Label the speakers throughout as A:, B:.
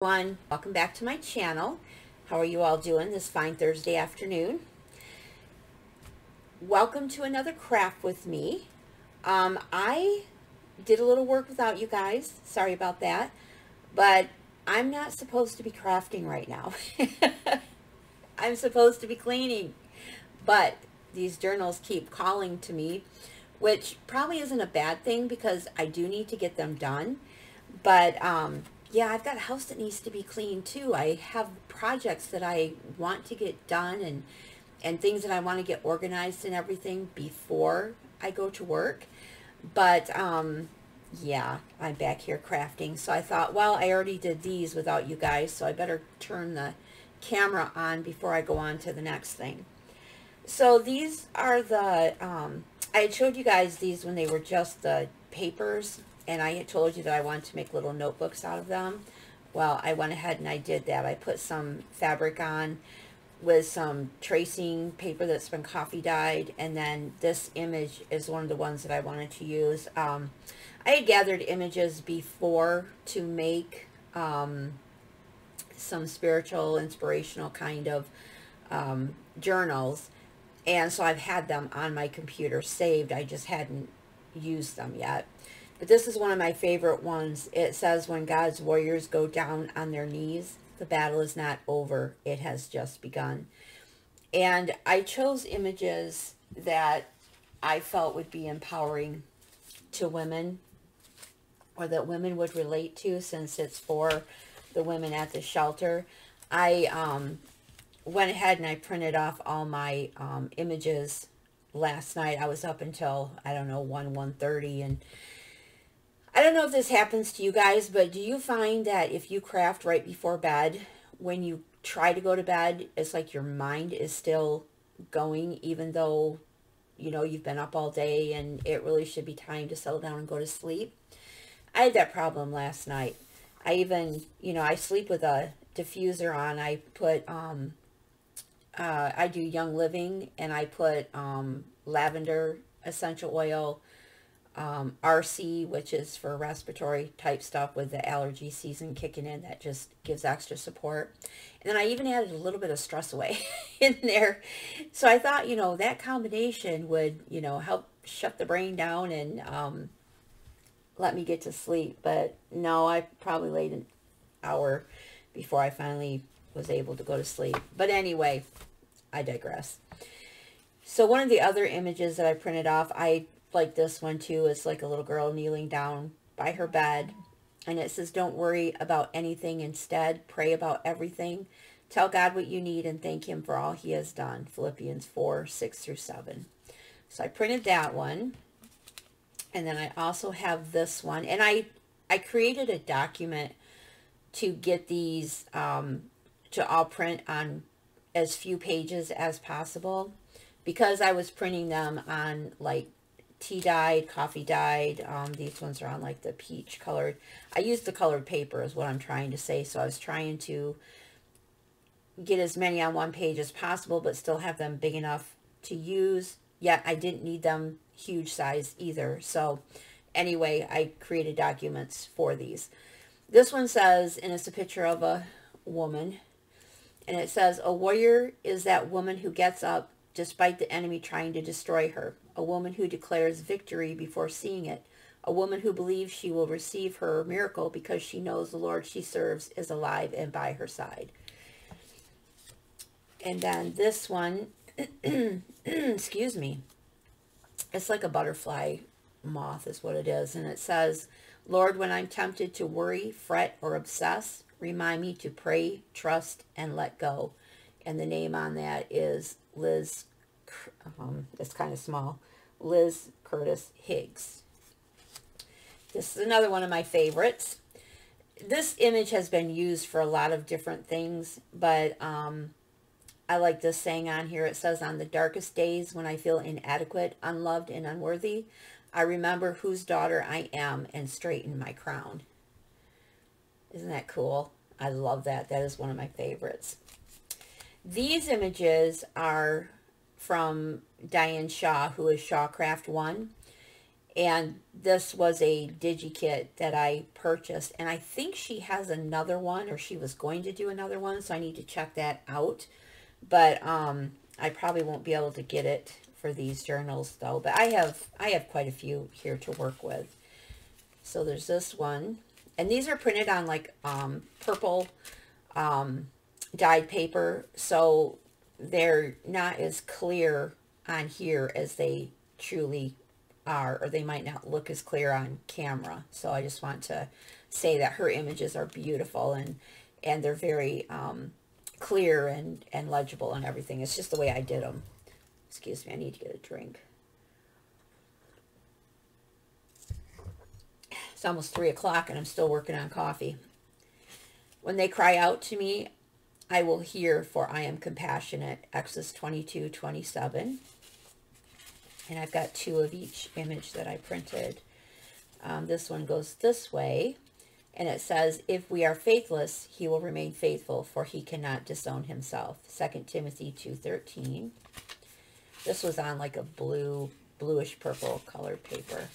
A: One, welcome back to my channel. How are you all doing this fine Thursday afternoon? Welcome to another craft with me. Um, I did a little work without you guys. Sorry about that. But I'm not supposed to be crafting right now. I'm supposed to be cleaning. But these journals keep calling to me, which probably isn't a bad thing because I do need to get them done. But um, yeah, I've got a house that needs to be cleaned too. I have projects that I want to get done and and things that I want to get organized and everything before I go to work. But um, yeah, I'm back here crafting. So I thought, well, I already did these without you guys, so I better turn the camera on before I go on to the next thing. So these are the, um, I showed you guys these when they were just the papers and I had told you that I wanted to make little notebooks out of them. Well, I went ahead and I did that. I put some fabric on with some tracing paper that's been coffee dyed, and then this image is one of the ones that I wanted to use. Um, I had gathered images before to make um, some spiritual, inspirational kind of um, journals, and so I've had them on my computer saved. I just hadn't used them yet. But this is one of my favorite ones. It says, when God's warriors go down on their knees, the battle is not over. It has just begun. And I chose images that I felt would be empowering to women or that women would relate to since it's for the women at the shelter. I um, went ahead and I printed off all my um, images last night. I was up until, I don't know, 1, 1.30 and I don't know if this happens to you guys, but do you find that if you craft right before bed, when you try to go to bed, it's like your mind is still going, even though, you know, you've been up all day and it really should be time to settle down and go to sleep? I had that problem last night. I even, you know, I sleep with a diffuser on. I put, um, uh, I do Young Living and I put um, lavender essential oil, um, RC, which is for respiratory type stuff with the allergy season kicking in. That just gives extra support. And then I even added a little bit of stress away in there. So I thought, you know, that combination would, you know, help shut the brain down and um, let me get to sleep. But no, I probably laid an hour before I finally was able to go to sleep. But anyway, I digress. So one of the other images that I printed off, I like this one too. It's like a little girl kneeling down by her bed. And it says, don't worry about anything. Instead, pray about everything. Tell God what you need and thank him for all he has done. Philippians 4, 6 through 7. So I printed that one. And then I also have this one. And I, I created a document to get these um, to all print on as few pages as possible because I was printing them on like tea dyed, coffee dyed. Um, these ones are on like the peach colored. I used the colored paper is what I'm trying to say. So I was trying to get as many on one page as possible, but still have them big enough to use. Yet I didn't need them huge size either. So anyway, I created documents for these. This one says, and it's a picture of a woman, and it says, a warrior is that woman who gets up despite the enemy trying to destroy her a woman who declares victory before seeing it, a woman who believes she will receive her miracle because she knows the Lord she serves is alive and by her side. And then this one, excuse me, it's like a butterfly moth is what it is. And it says, Lord, when I'm tempted to worry, fret, or obsess, remind me to pray, trust, and let go. And the name on that is Liz, um, it's kind of small, Liz Curtis Higgs. This is another one of my favorites. This image has been used for a lot of different things, but um, I like this saying on here. It says, on the darkest days when I feel inadequate, unloved, and unworthy, I remember whose daughter I am and straighten my crown. Isn't that cool? I love that. That is one of my favorites. These images are from Diane Shaw, who is Shawcraft One. And this was a DigiKit that I purchased. And I think she has another one or she was going to do another one. So I need to check that out. But um, I probably won't be able to get it for these journals though. But I have, I have quite a few here to work with. So there's this one. And these are printed on like um, purple um, dyed paper. So they're not as clear on here as they truly are, or they might not look as clear on camera. So I just want to say that her images are beautiful and, and they're very um, clear and, and legible and everything. It's just the way I did them. Excuse me, I need to get a drink. It's almost 3 o'clock and I'm still working on coffee. When they cry out to me, I will hear, for I am compassionate. Exodus 22, 27. And I've got two of each image that I printed. Um, this one goes this way. And it says, if we are faithless, he will remain faithful, for he cannot disown himself. 2 Timothy 2.13. This was on like a blue, bluish purple colored paper.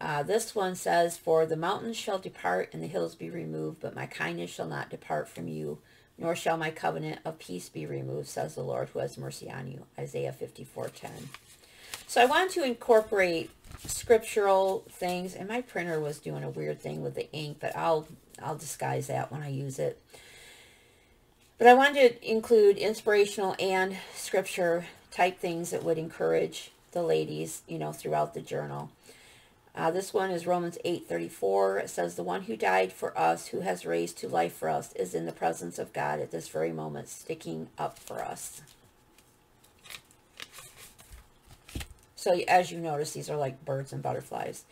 A: Uh, this one says, For the mountains shall depart and the hills be removed, but my kindness shall not depart from you, nor shall my covenant of peace be removed, says the Lord who has mercy on you. Isaiah 54.10. So I wanted to incorporate scriptural things, and my printer was doing a weird thing with the ink, but I'll, I'll disguise that when I use it. But I wanted to include inspirational and scripture type things that would encourage the ladies, you know, throughout the journal. Uh, this one is Romans 8.34. It says, The one who died for us, who has raised to life for us, is in the presence of God at this very moment, sticking up for us. So as you notice, these are like birds and butterflies.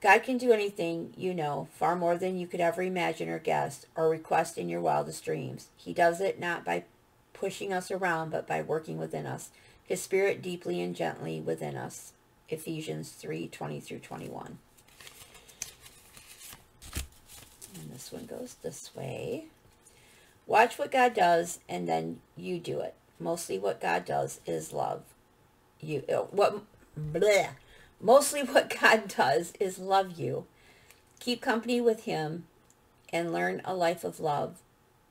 A: God can do anything, you know, far more than you could ever imagine or guess or request in your wildest dreams. He does it not by pushing us around, but by working within us. His spirit deeply and gently within us. Ephesians 3, 20 through 21. And this one goes this way. Watch what God does, and then you do it. Mostly what God does is love. You uh, what bleh. Mostly what God does is love you. Keep company with him and learn a life of love.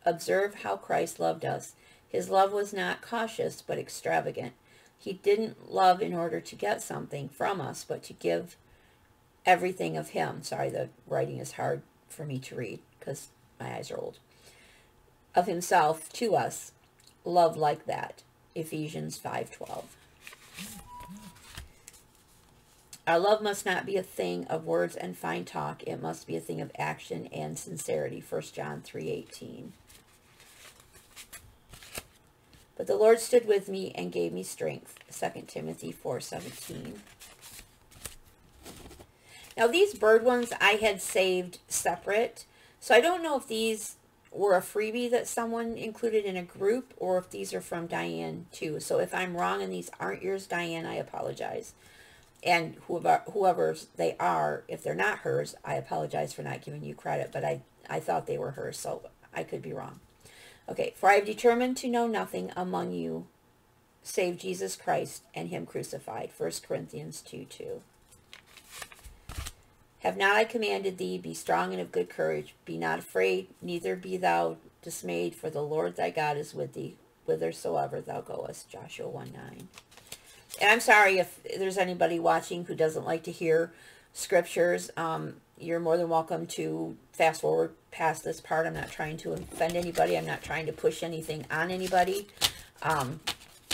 A: Observe how Christ loved us. His love was not cautious, but extravagant. He didn't love in order to get something from us, but to give everything of him. Sorry, the writing is hard for me to read because my eyes are old. Of himself to us. Love like that. Ephesians 5.12. Our love must not be a thing of words and fine talk. It must be a thing of action and sincerity. 1 John 3.18. But the Lord stood with me and gave me strength. 2 Timothy 4.17. Now these bird ones I had saved separate. So I don't know if these were a freebie that someone included in a group or if these are from Diane too. So if I'm wrong and these aren't yours, Diane, I apologize. And whoever whoever's they are, if they're not hers, I apologize for not giving you credit, but I, I thought they were hers, so I could be wrong. Okay, for I have determined to know nothing among you save Jesus Christ and him crucified. 1 Corinthians 2, 2. Have not I commanded thee, be strong and of good courage, be not afraid, neither be thou dismayed, for the Lord thy God is with thee, whithersoever thou goest. Joshua 1, 9. And I'm sorry if there's anybody watching who doesn't like to hear scriptures. Um, you're more than welcome to fast forward past this part. I'm not trying to offend anybody. I'm not trying to push anything on anybody. Um,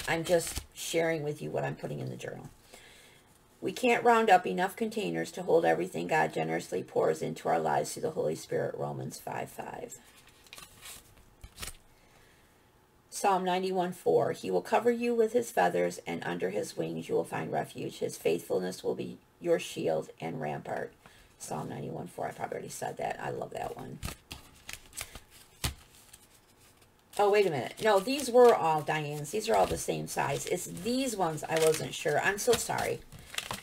A: I'm just sharing with you what I'm putting in the journal. We can't round up enough containers to hold everything God generously pours into our lives through the Holy Spirit, Romans 5, 5. Psalm 91, 4. He will cover you with his feathers, and under his wings you will find refuge. His faithfulness will be your shield and rampart. Psalm 91, 4. I probably already said that. I love that one. Oh, wait a minute. No, these were all Diane's. These are all the same size. It's these ones I wasn't sure. I'm so sorry.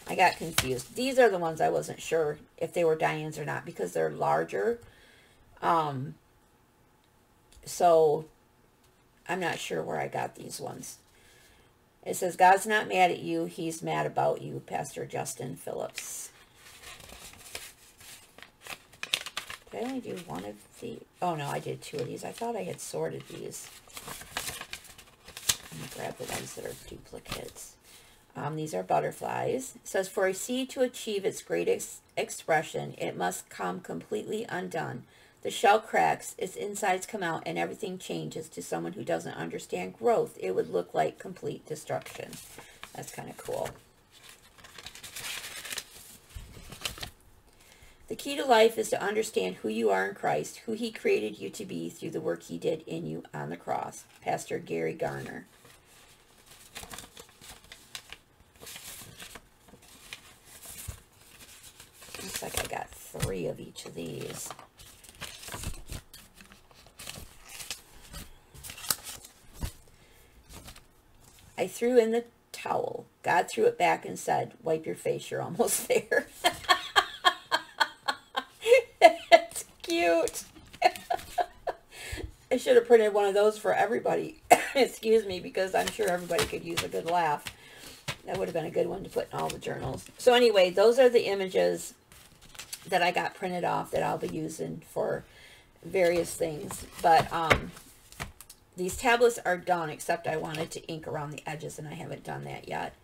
A: I got confused. These are the ones I wasn't sure if they were Diane's or not because they're larger. Um, so I'm not sure where I got these ones. It says, God's not mad at you. He's mad about you, Pastor Justin Phillips. Did I only do one of the? Oh, no, I did two of these. I thought I had sorted these. Let me grab the ones that are duplicates. Um, these are butterflies. It says, for a seed to achieve its greatest expression, it must come completely undone. The shell cracks, its insides come out, and everything changes. To someone who doesn't understand growth, it would look like complete destruction. That's kind of cool. The key to life is to understand who you are in Christ, who he created you to be through the work he did in you on the cross. Pastor Gary Garner. Looks like I got three of each of these. I threw in the towel. God threw it back and said, wipe your face, you're almost there. That's cute. I should have printed one of those for everybody. Excuse me, because I'm sure everybody could use a good laugh. That would have been a good one to put in all the journals. So anyway, those are the images that I got printed off that I'll be using for various things. But um, these tablets are done, except I wanted to ink around the edges, and I haven't done that yet.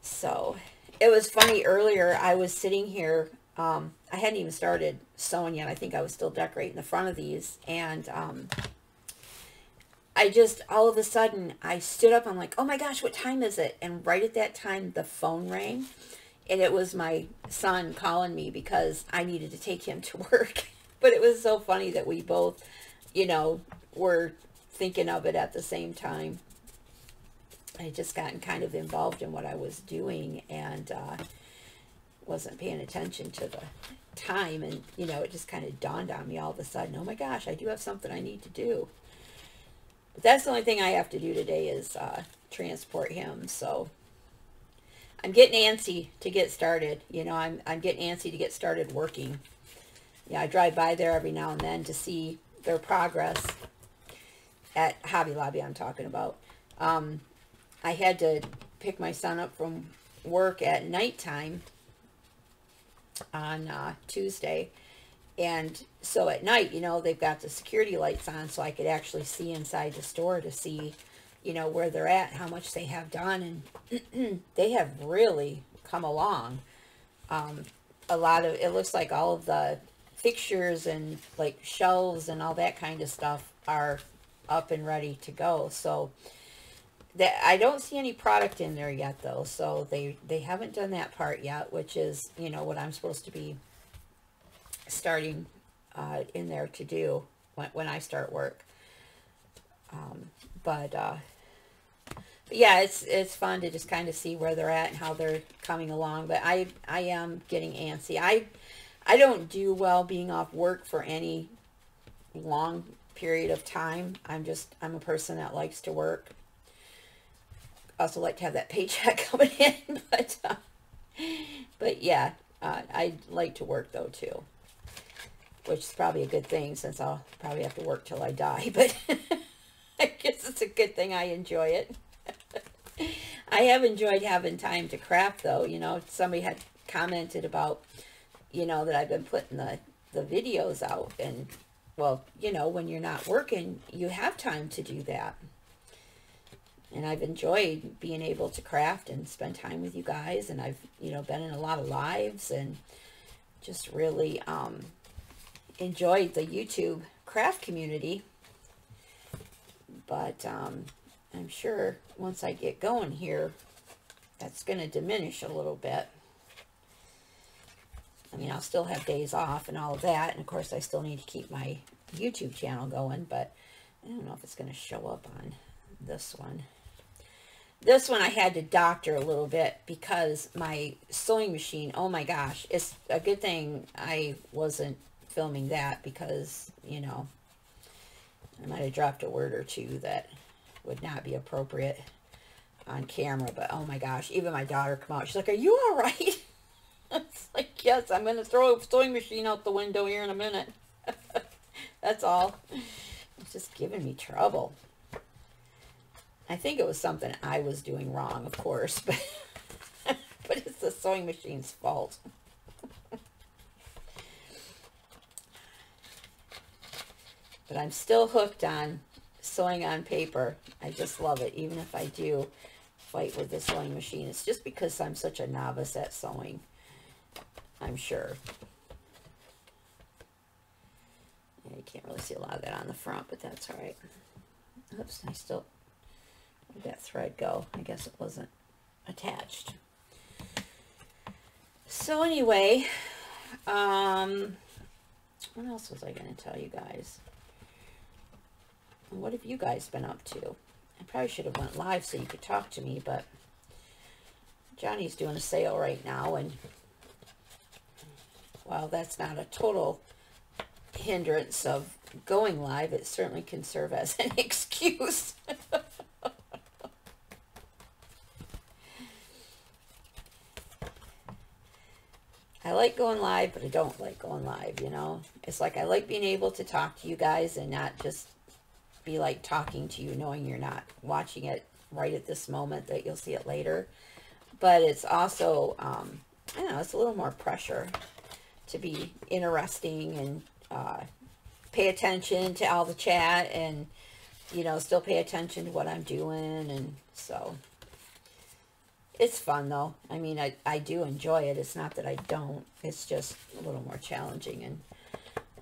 A: So, it was funny earlier, I was sitting here, um, I hadn't even started sewing yet. I think I was still decorating the front of these, and um, I just, all of a sudden, I stood up, I'm like, oh my gosh, what time is it? And right at that time, the phone rang, and it was my son calling me because I needed to take him to work. but it was so funny that we both, you know, were thinking of it at the same time. I just gotten kind of involved in what I was doing and uh, wasn't paying attention to the time. And, you know, it just kind of dawned on me all of a sudden, oh my gosh, I do have something I need to do. But that's the only thing I have to do today is uh, transport him. So I'm getting antsy to get started. You know, I'm, I'm getting antsy to get started working. Yeah, I drive by there every now and then to see their progress at Hobby Lobby I'm talking about. Um, I had to pick my son up from work at nighttime on uh, Tuesday. And so at night, you know, they've got the security lights on so I could actually see inside the store to see, you know, where they're at, how much they have done. And they have really come along. Um, a lot of, it looks like all of the fixtures and like shelves and all that kind of stuff are up and ready to go. So that I don't see any product in there yet though. So they, they haven't done that part yet, which is, you know, what I'm supposed to be starting uh, in there to do when, when I start work. Um, but, uh, but yeah, it's, it's fun to just kind of see where they're at and how they're coming along. But I, I am getting antsy. I, I don't do well being off work for any long period of time. I'm just, I'm a person that likes to work. Also like to have that paycheck coming in, but, uh, but yeah, uh, I like to work though too, which is probably a good thing since I'll probably have to work till I die, but I guess it's a good thing I enjoy it. I have enjoyed having time to craft though, you know, somebody had commented about, you know, that I've been putting the, the videos out and well, you know, when you're not working, you have time to do that. And I've enjoyed being able to craft and spend time with you guys. And I've, you know, been in a lot of lives and just really um, enjoyed the YouTube craft community. But um, I'm sure once I get going here, that's going to diminish a little bit. I mean, I'll still have days off and all of that. And of course, I still need to keep my YouTube channel going, but I don't know if it's going to show up on this one. This one I had to doctor a little bit because my sewing machine, oh my gosh, it's a good thing I wasn't filming that because, you know, I might have dropped a word or two that would not be appropriate on camera, but oh my gosh, even my daughter come out, she's like, are you all right? it's like, yes, I'm going to throw a sewing machine out the window here in a minute. That's all. It's just giving me trouble. I think it was something I was doing wrong, of course, but but it's the sewing machine's fault. but I'm still hooked on sewing on paper. I just love it, even if I do fight with the sewing machine. It's just because I'm such a novice at sewing, I'm sure. Yeah, you can't really see a lot of that on the front, but that's all right. Oops, I still, that thread go? I guess it wasn't attached. So anyway, um, what else was I going to tell you guys? What have you guys been up to? I probably should have went live so you could talk to me, but Johnny's doing a sale right now, and while that's not a total hindrance of going live, it certainly can serve as an excuse. I like going live, but I don't like going live, you know? It's like I like being able to talk to you guys and not just be like talking to you knowing you're not watching it right at this moment, that you'll see it later. But it's also, um, I don't know, it's a little more pressure to be interesting and uh, pay attention to all the chat and, you know, still pay attention to what I'm doing. And so it's fun though. I mean, I, I do enjoy it. It's not that I don't. It's just a little more challenging. And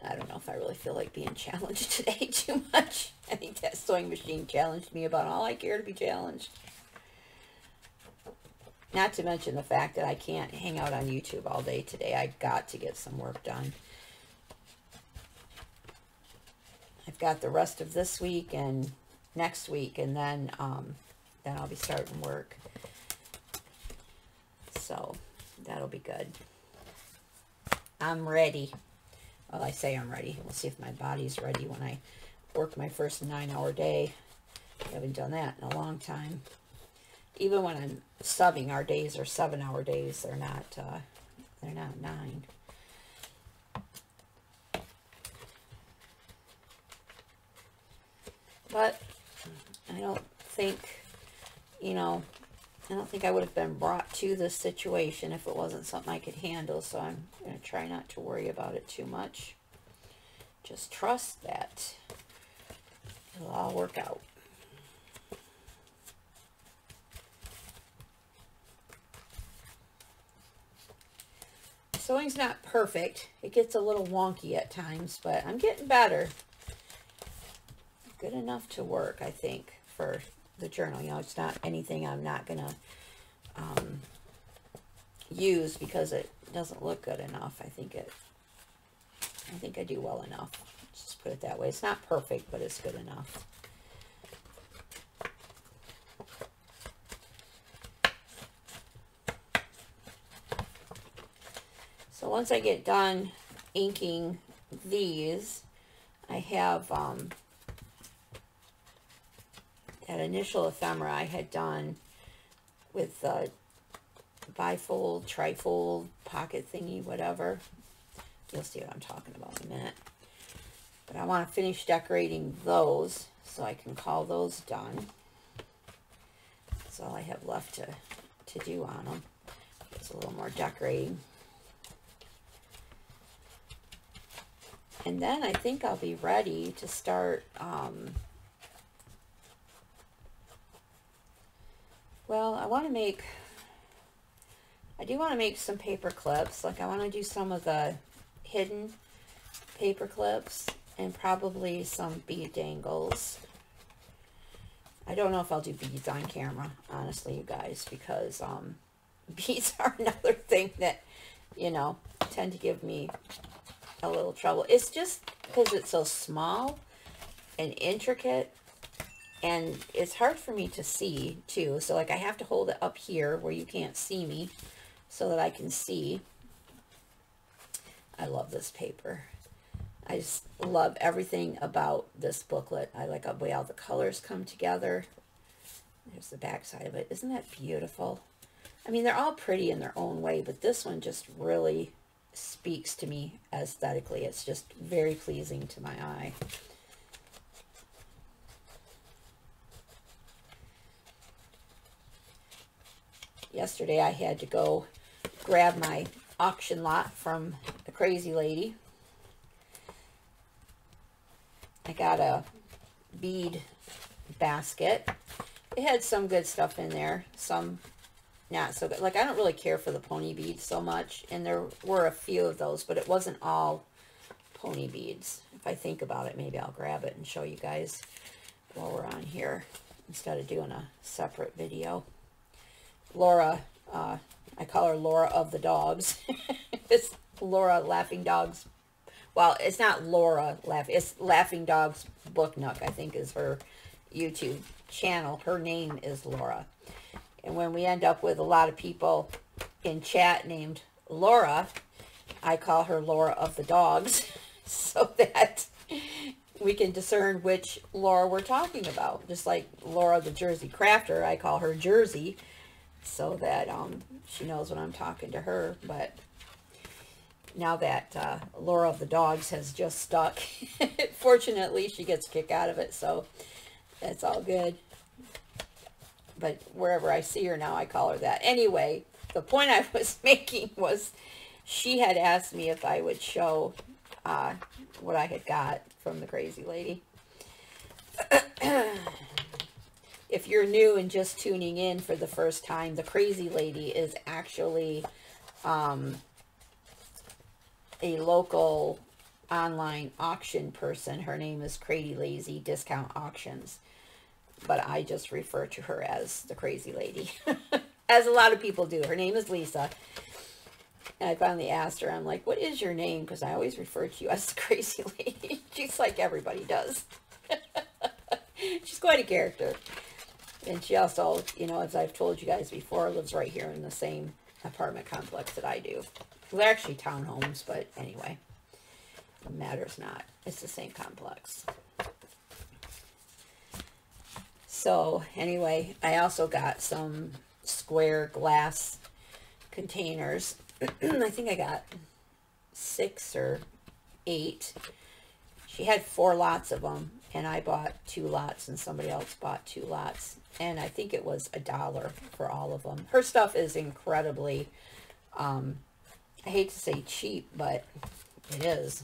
A: I don't know if I really feel like being challenged today too much. I think that sewing machine challenged me about all I care to be challenged. Not to mention the fact that I can't hang out on YouTube all day today. I got to get some work done. I've got the rest of this week and next week, and then um, then I'll be starting work. So that'll be good. I'm ready. Well, I say I'm ready. We'll see if my body's ready when I work my first nine-hour day. I haven't done that in a long time. Even when I'm subbing, our days are seven-hour days. They're not. Uh, they're not nine. But I don't think, you know, I don't think I would have been brought to this situation if it wasn't something I could handle. So I'm going to try not to worry about it too much. Just trust that it'll all work out. Sewing's not perfect. It gets a little wonky at times, but I'm getting better. Good enough to work, I think, for the journal. You know, it's not anything I'm not going to um, use because it doesn't look good enough. I think it, I think I do well enough. Let's just put it that way. It's not perfect, but it's good enough. So once I get done inking these, I have um, that initial ephemera I had done with uh, bifold, trifold, pocket thingy, whatever. You'll see what I'm talking about in a minute. But I want to finish decorating those so I can call those done. That's all I have left to, to do on them. It's a little more decorating. And then I think I'll be ready to start, um, well, I want to make, I do want to make some paper clips. Like I want to do some of the hidden paper clips and probably some bead dangles. I don't know if I'll do beads on camera, honestly, you guys, because um, beads are another thing that, you know, tend to give me a little trouble. It's just because it's so small and intricate and it's hard for me to see too. So like I have to hold it up here where you can't see me so that I can see. I love this paper. I just love everything about this booklet. I like the way all the colors come together. There's the back side of it. Isn't that beautiful? I mean, they're all pretty in their own way, but this one just really speaks to me aesthetically. It's just very pleasing to my eye. Yesterday I had to go grab my auction lot from the crazy lady. I got a bead basket. It had some good stuff in there, some not so good. Like, I don't really care for the pony beads so much, and there were a few of those, but it wasn't all pony beads. If I think about it, maybe I'll grab it and show you guys while we're on here instead of doing a separate video. Laura, uh, I call her Laura of the Dogs. it's Laura Laughing Dogs. Well, it's not Laura Laugh. It's Laughing Dogs Book Nook, I think is her YouTube channel. Her name is Laura. And when we end up with a lot of people in chat named Laura, I call her Laura of the Dogs so that we can discern which Laura we're talking about. Just like Laura the Jersey Crafter, I call her Jersey so that um, she knows when I'm talking to her. But now that uh, Laura of the Dogs has just stuck, fortunately she gets a kick out of it, so that's all good. But wherever I see her now, I call her that. Anyway, the point I was making was she had asked me if I would show uh, what I had got from the crazy lady. if you're new and just tuning in for the first time, the crazy lady is actually um, a local online auction person. Her name is Crazy Lazy Discount Auctions. But I just refer to her as the crazy lady. as a lot of people do. Her name is Lisa. And I finally asked her, I'm like, what is your name? Because I always refer to you as the crazy lady. She's like everybody does. She's quite a character. And she also, you know, as I've told you guys before, lives right here in the same apartment complex that I do. They're actually townhomes, but anyway, it matters not. It's the same complex. So anyway, I also got some square glass containers. I think I got six or eight. She had four lots of them, and I bought two lots, and somebody else bought two lots. And I think it was a dollar for all of them. Her stuff is incredibly um, I hate to say cheap, but it is.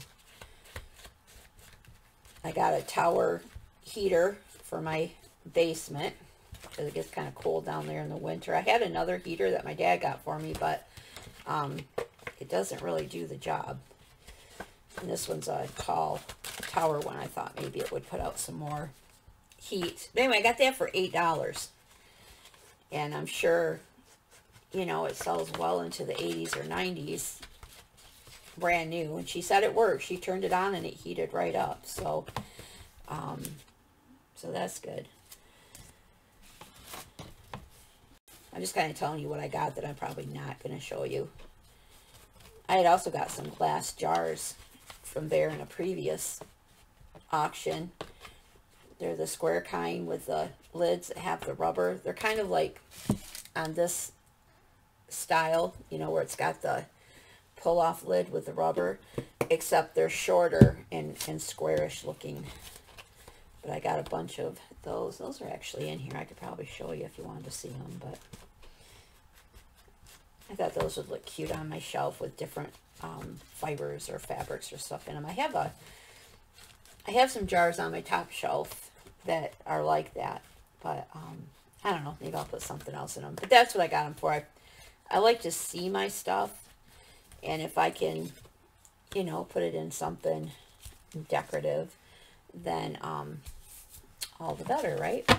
A: I got a tower heater for my basement because it gets kind of cold down there in the winter. I had another heater that my dad got for me, but um, it doesn't really do the job. And this one's a tall tower one. I thought maybe it would put out some more heat. But anyway, I got that for $8. And I'm sure you know, it sells well into the 80s or 90s, brand new. And she said it worked. She turned it on and it heated right up. So, um, so that's good. I'm just kind of telling you what I got that I'm probably not going to show you. I had also got some glass jars from there in a previous auction. They're the square kind with the lids that have the rubber. They're kind of like on this style, you know, where it's got the pull-off lid with the rubber, except they're shorter and, and squarish looking. But I got a bunch of those. Those are actually in here. I could probably show you if you wanted to see them, but I thought those would look cute on my shelf with different um, fibers or fabrics or stuff in them. I have a, I have some jars on my top shelf that are like that, but um, I don't know. Maybe I'll put something else in them. But that's what I got them for. I I like to see my stuff. And if I can, you know, put it in something decorative, then um, all the better, right?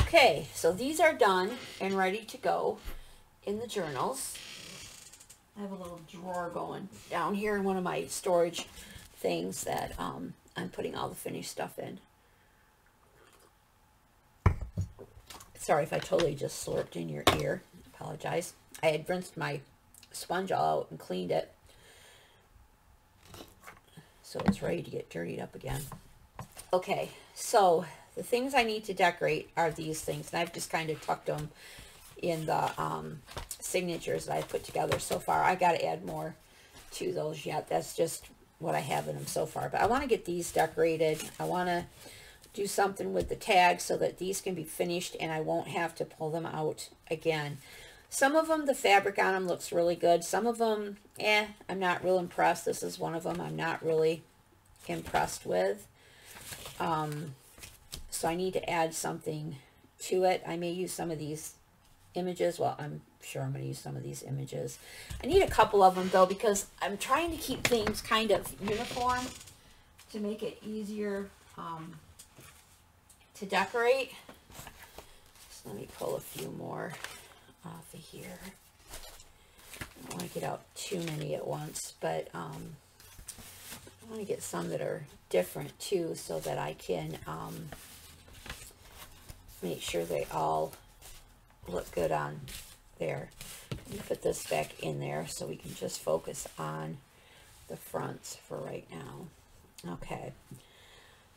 A: Okay, so these are done and ready to go in the journals. I have a little drawer going down here in one of my storage things that um, I'm putting all the finished stuff in. Sorry if I totally just slurped in your ear. Apologize. I had rinsed my sponge all out and cleaned it. So it's ready to get dirtied up again. Okay, so the things I need to decorate are these things. And I've just kind of tucked them in the um, signatures that I've put together so far. I got to add more to those yet. That's just what I have in them so far. But I want to get these decorated. I want to do something with the tag so that these can be finished and I won't have to pull them out again. Some of them, the fabric on them looks really good. Some of them, eh, I'm not real impressed. This is one of them I'm not really impressed with. Um, so I need to add something to it. I may use some of these images. Well, I'm sure I'm going to use some of these images. I need a couple of them, though, because I'm trying to keep things kind of uniform to make it easier um, to decorate. So let me pull a few more off of here. I don't want to get out too many at once, but um, I want to get some that are different too so that I can um, make sure they all look good on there. Let me put this back in there so we can just focus on the fronts for right now. Okay.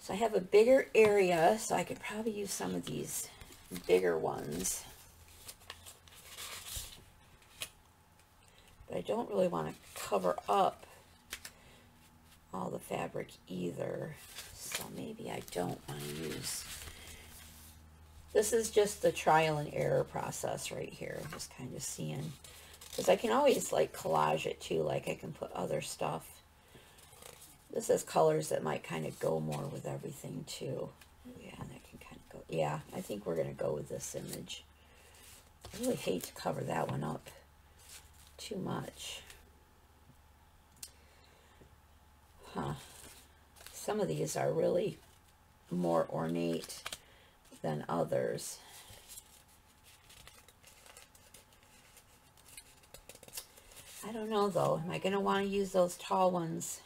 A: So I have a bigger area, so I could probably use some of these bigger ones. But I don't really want to cover up all the fabric either. So maybe I don't want to use... This is just the trial and error process right here. Just kind of seeing. Because I can always like collage it too. Like I can put other stuff. This is colors that might kind of go more with everything too. Yeah, that can kind of go. Yeah, I think we're going to go with this image. I really hate to cover that one up too much. Huh. Some of these are really more ornate than others. I don't know though. Am I going to want to use those tall ones?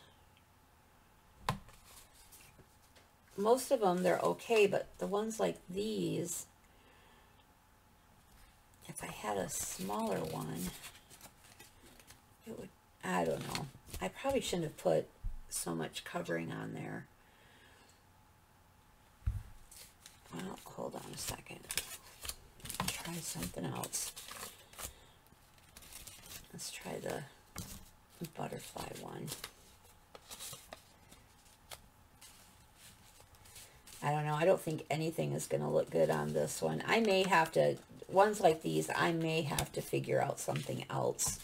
A: Most of them, they're okay, but the ones like these, if I had a smaller one, it would, I don't know. I probably shouldn't have put so much covering on there. Well, hold on a second. Try something else. Let's try the butterfly one. I don't know. I don't think anything is going to look good on this one. I may have to, ones like these, I may have to figure out something else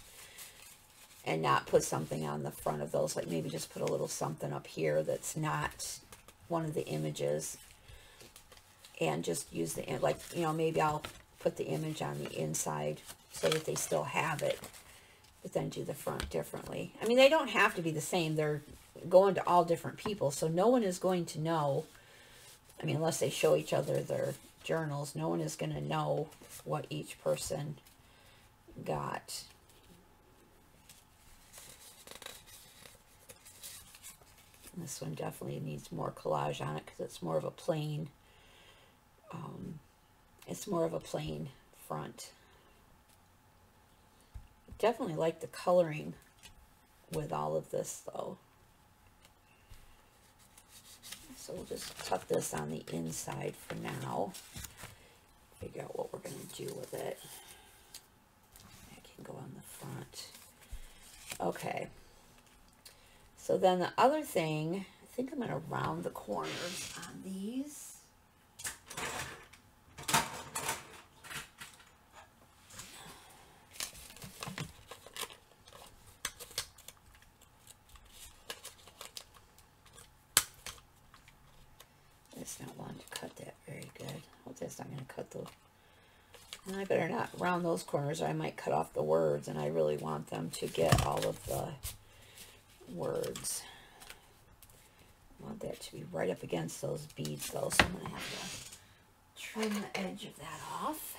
A: and not put something on the front of those. Like maybe just put a little something up here that's not one of the images. And just use the, like, you know, maybe I'll put the image on the inside so that they still have it. But then do the front differently. I mean, they don't have to be the same. They're going to all different people. So no one is going to know. I mean, unless they show each other their journals, no one is going to know what each person got. This one definitely needs more collage on it because it's more of a plain, um, it's more of a plain front. Definitely like the coloring with all of this though. So we'll just cut this on the inside for now. Figure out what we're going to do with it. I can go on the front. Okay. So then the other thing, I think I'm going to round the corners on these. It's not wanting to cut that very good. Hope that's not going to cut the... And I better not round those corners or I might cut off the words and I really want them to get all of the words. I want that to be right up against those beads though, so I'm going to have to trim the edge of that off.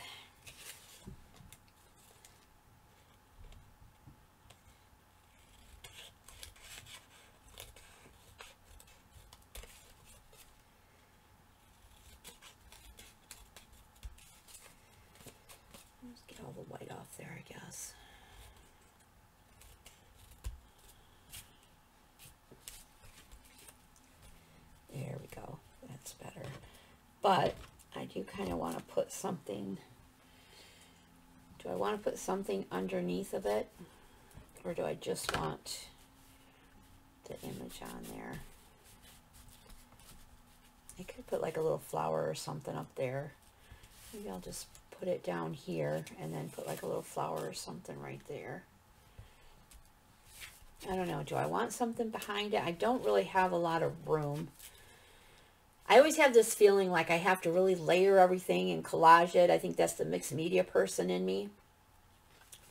A: Let's get all the white off there, I guess. There we go. That's better. But I do kind of want to put something. Do I want to put something underneath of it? Or do I just want the image on there? I could put like a little flower or something up there. Maybe I'll just put it down here and then put like a little flower or something right there. I don't know. Do I want something behind it? I don't really have a lot of room. I always have this feeling like I have to really layer everything and collage it. I think that's the mixed media person in me.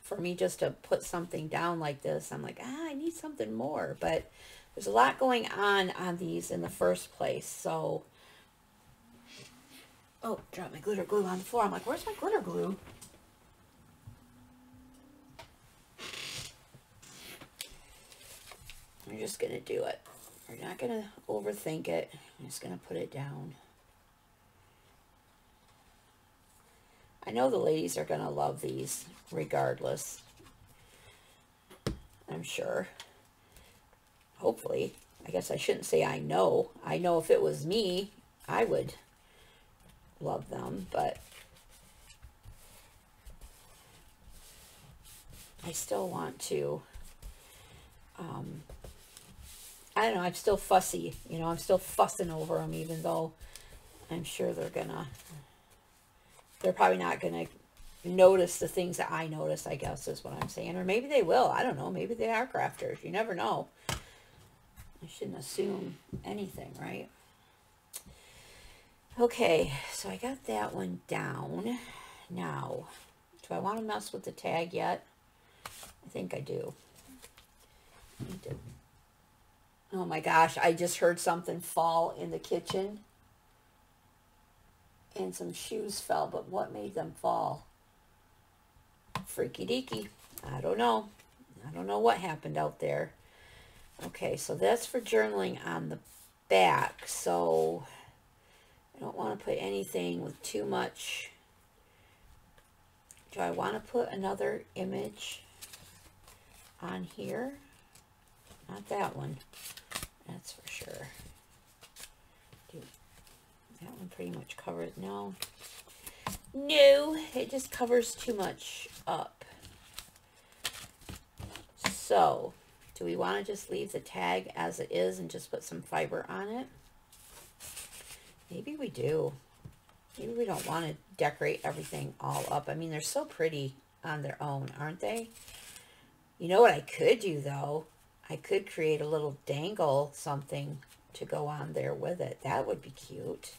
A: For me just to put something down like this, I'm like, ah, I need something more. But there's a lot going on on these in the first place. So, oh, drop my glitter glue on the floor. I'm like, where's my glitter glue? I'm just going to do it. We're not going to overthink it. I'm just going to put it down. I know the ladies are going to love these regardless. I'm sure. Hopefully. I guess I shouldn't say I know. I know if it was me, I would love them, but I still want to um, I don't know, I'm still fussy. You know, I'm still fussing over them, even though I'm sure they're gonna, they're probably not gonna notice the things that I notice, I guess is what I'm saying. Or maybe they will. I don't know. Maybe they are crafters. You never know. I shouldn't assume anything, right? Okay, so I got that one down. Now, do I want to mess with the tag yet? I think I do. I to Oh my gosh, I just heard something fall in the kitchen. And some shoes fell, but what made them fall? Freaky deaky. I don't know. I don't know what happened out there. Okay, so that's for journaling on the back. So I don't want to put anything with too much. Do I want to put another image on here? Not that one. That's for sure. that one pretty much covers, no. No, it just covers too much up. So, do we want to just leave the tag as it is and just put some fiber on it? Maybe we do. Maybe we don't want to decorate everything all up. I mean, they're so pretty on their own, aren't they? You know what I could do, though? I could create a little dangle something to go on there with it. That would be cute.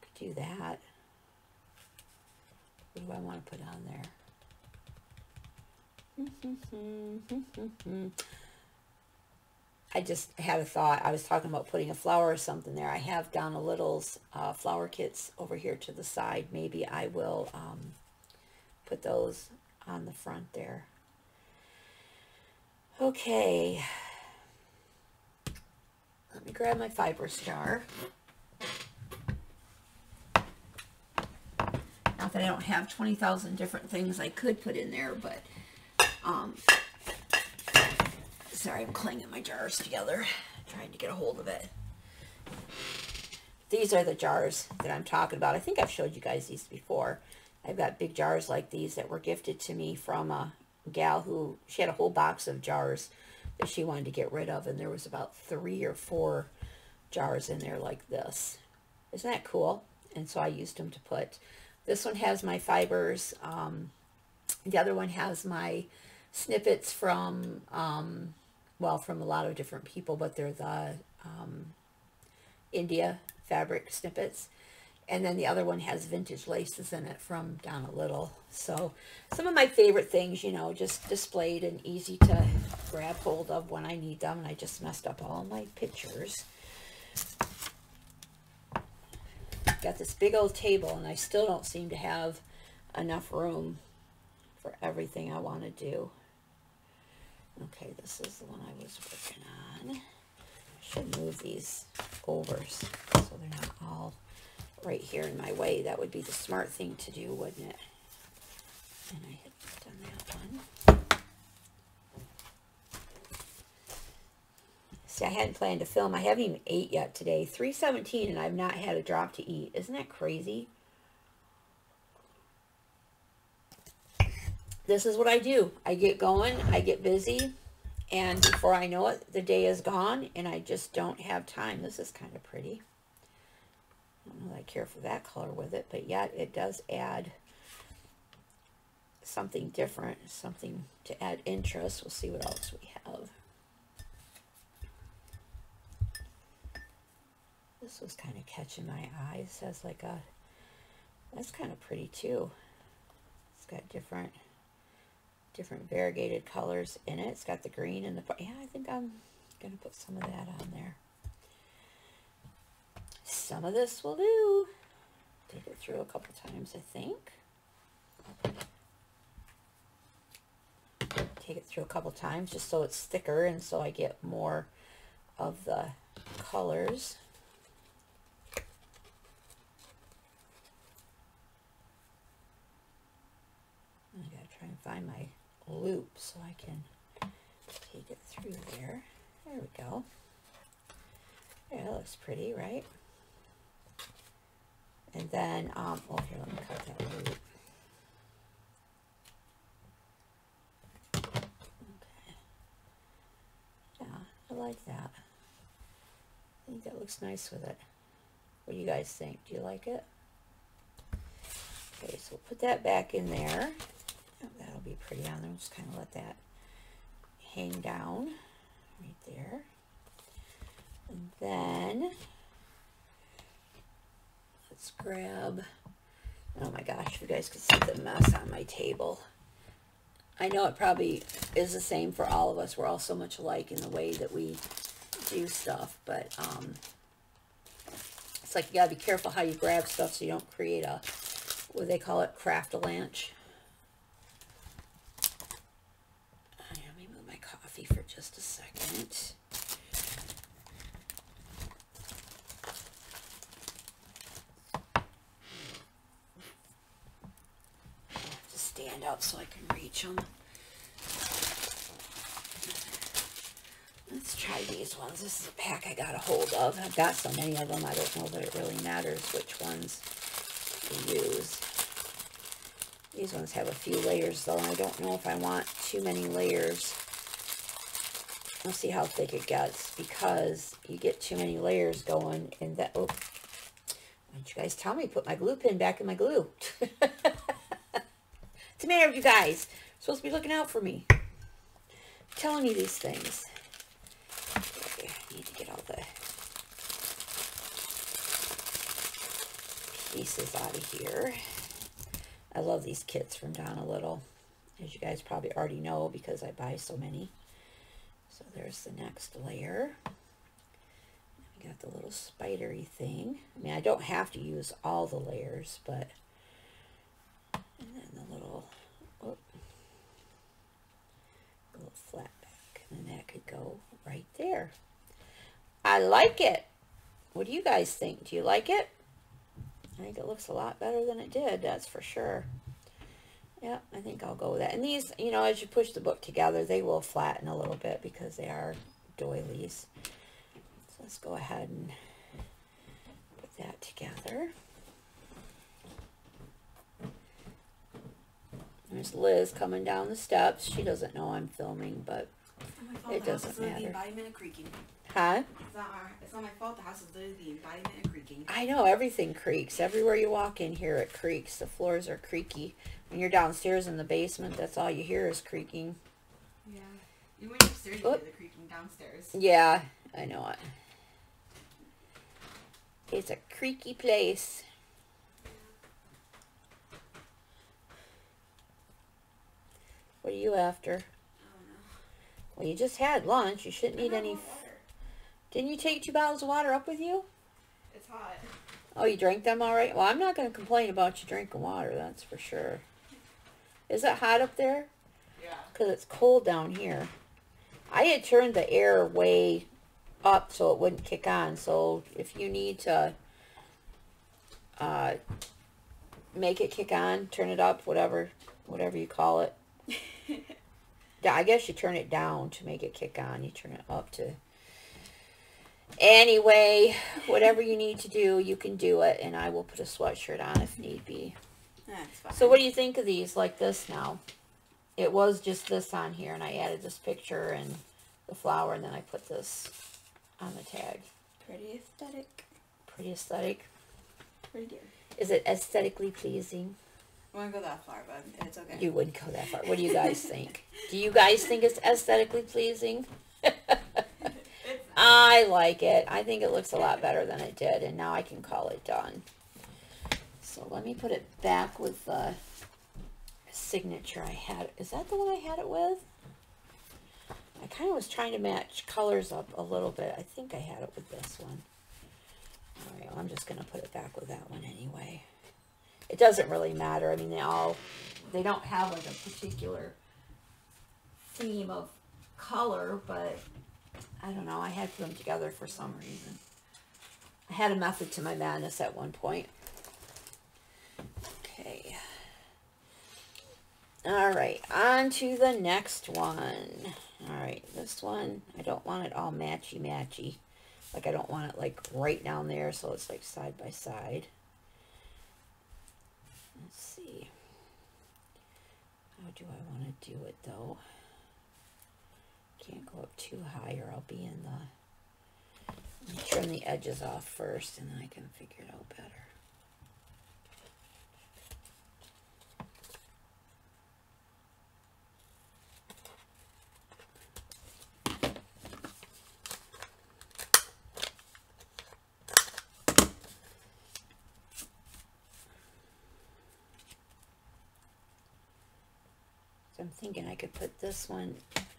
A: Could do that. What do I want to put on there? I just had a thought. I was talking about putting a flower or something there. I have Donna Little's uh, flower kits over here to the side. Maybe I will um, put those on the front there. Okay. Let me grab my fiber star. Not that I don't have 20,000 different things I could put in there, but, um, sorry, I'm clanging my jars together, trying to get a hold of it. These are the jars that I'm talking about. I think I've showed you guys these before. I've got big jars like these that were gifted to me from a gal who, she had a whole box of jars that she wanted to get rid of. And there was about three or four jars in there like this. Isn't that cool? And so I used them to put, this one has my fibers. Um, the other one has my snippets from, um, well, from a lot of different people, but they're the um, India fabric snippets. And then the other one has vintage laces in it from Donna Little. So some of my favorite things, you know, just displayed and easy to grab hold of when I need them. And I just messed up all my pictures. Got this big old table and I still don't seem to have enough room for everything I want to do. Okay, this is the one I was working on. I should move these over so they're not all right here in my way. That would be the smart thing to do, wouldn't it? And I had done that one. See, I hadn't planned to film. I haven't even ate yet today. 317 and I've not had a drop to eat. Isn't that crazy? This is what I do. I get going, I get busy, and before I know it, the day is gone, and I just don't have time. This is kind of pretty. I care for that color with it, but yet it does add something different, something to add interest. We'll see what else we have. This was kind of catching my eye. It says like a, that's kind of pretty too. It's got different, different variegated colors in it. It's got the green and the, yeah, I think I'm going to put some of that on there. Some of this will do. Take it through a couple times, I think. Take it through a couple times just so it's thicker and so I get more of the colors. I gotta try and find my loop so I can take it through there. There we go. Yeah, that looks pretty, right? And then, um, oh, here, let me cut that loop. Okay. Yeah, I like that. I think that looks nice with it. What do you guys think? Do you like it? Okay, so we'll put that back in there. That'll be pretty on there. Just kind of let that hang down right there. And then let's grab, oh my gosh, you guys could see the mess on my table. I know it probably is the same for all of us. We're all so much alike in the way that we do stuff, but um, it's like you gotta be careful how you grab stuff so you don't create a, what they call it, craft-a-lanch. Let me move my coffee for just a second. Stand up so I can reach them. Let's try these ones. This is a pack I got a hold of. I've got so many of them, I don't know that it really matters which ones to use. These ones have a few layers though, I don't know if I want too many layers. I'll see how thick it gets because you get too many layers going and that, oh, why don't you guys tell me, put my glue pin back in my glue. What's the matter with you guys? You're supposed to be looking out for me. I'm telling you these things. I need to get all the pieces out of here. I love these kits from Donna Little, as you guys probably already know because I buy so many. So there's the next layer. We got the little spidery thing. I mean, I don't have to use all the layers, but and then the little, oh, little flat back, and that could go right there. I like it. What do you guys think? Do you like it? I think it looks a lot better than it did, that's for sure. Yeah, I think I'll go with that. And these, you know, as you push the book together, they will flatten a little bit because they are doilies. So let's go ahead and put that together. There's Liz coming down the steps. She doesn't know I'm filming, but oh it doesn't matter. The embodiment of creaking. Huh?
B: It's not, our, it's not my fault. The house is literally the embodiment of creaking.
A: I know everything creaks. Everywhere you walk in here, it creaks. The floors are creaky. When you're downstairs in the basement, that's all you hear is creaking.
B: Yeah. You went upstairs, you hear the creaking downstairs.
A: Yeah, I know it. It's a creaky place. What are you after? I don't know. Well, you just had lunch. You shouldn't need any. Didn't you take two bottles of water up with you?
B: It's hot.
A: Oh, you drank them all right? Well, I'm not going to complain about you drinking water, that's for sure. Is it hot up there?
B: Yeah.
A: Because it's cold down here. I had turned the air way up so it wouldn't kick on. So if you need to uh, make it kick on, turn it up, whatever, whatever you call it. yeah, I guess you turn it down to make it kick on. You turn it up to... Anyway, whatever you need to do, you can do it. And I will put a sweatshirt on if need be. So what do you think of these like this now? It was just this on here, and I added this picture and the flower, and then I put this on the tag.
B: Pretty aesthetic.
A: Pretty aesthetic.
B: Right here.
A: Is it aesthetically pleasing?
B: I won't go that far, but it's okay.
A: You wouldn't go that far. What do you guys think? do you guys think it's aesthetically pleasing? I like it. I think it looks a lot better than it did, and now I can call it done. So let me put it back with the signature I had. Is that the one I had it with? I kind of was trying to match colors up a little bit. I think I had it with this one. All right, well, I'm just going to put it back with that one anyway. It doesn't really matter. I mean, they all, they don't have like a particular theme of color, but I don't know. I had them together for some reason. I had a method to my madness at one point. Okay. All right, on to the next one. All right, this one, I don't want it all matchy-matchy. Like, I don't want it, like, right down there, so it's, like, side by side. Let's see. How do I want to do it, though? Can't go up too high or I'll be in the... Me trim the edges off first, and then I can figure it out better. Thinking I could put this one,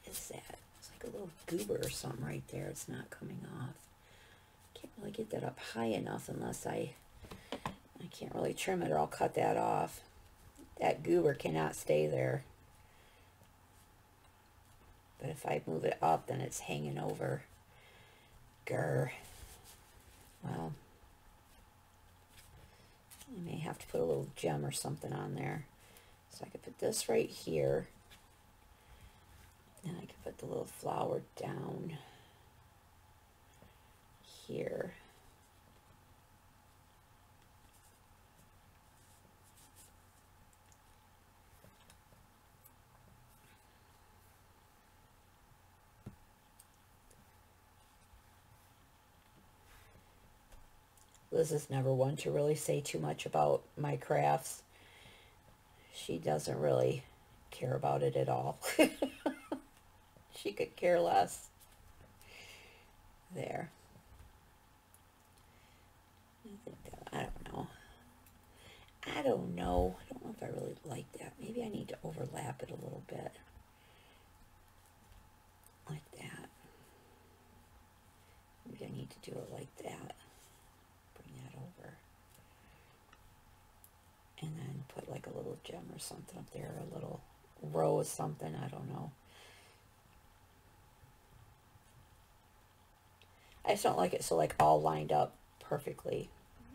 A: is that, it's like a little goober or something right there. It's not coming off. Can't really get that up high enough unless I, I can't really trim it or I'll cut that off. That goober cannot stay there. But if I move it up, then it's hanging over. Grr. Well, I may have to put a little gem or something on there. So I could put this right here. And I can put the little flower down here. Liz is never one to really say too much about my crafts she doesn't really care about it at all. she could care less. There. I think that, I don't know. I don't know. I don't know if I really like that. Maybe I need to overlap it a little bit. Like that. Maybe I need to do it like that. Bring that over and then put like a little gem or something up there, a little row of something, I don't know. I just don't like it so like all lined up perfectly.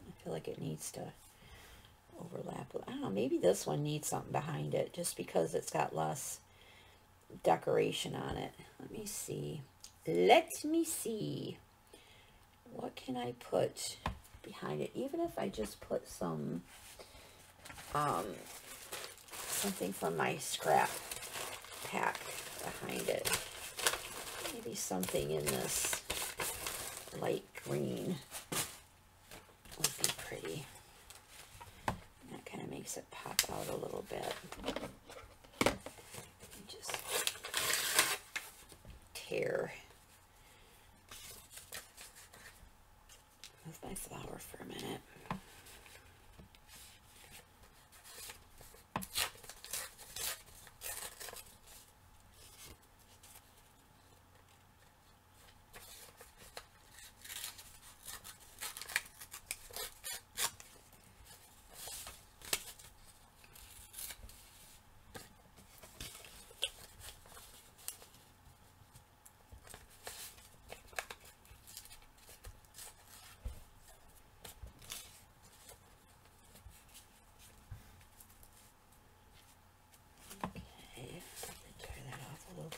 A: I feel like it needs to overlap I don't know, maybe this one needs something behind it just because it's got less decoration on it. Let me see. Let me see. What can I put behind it? Even if I just put some um, something from my scrap pack behind it. Maybe something in this light green would be pretty. That kind of makes it pop out a little bit. Just tear move my flower for a minute.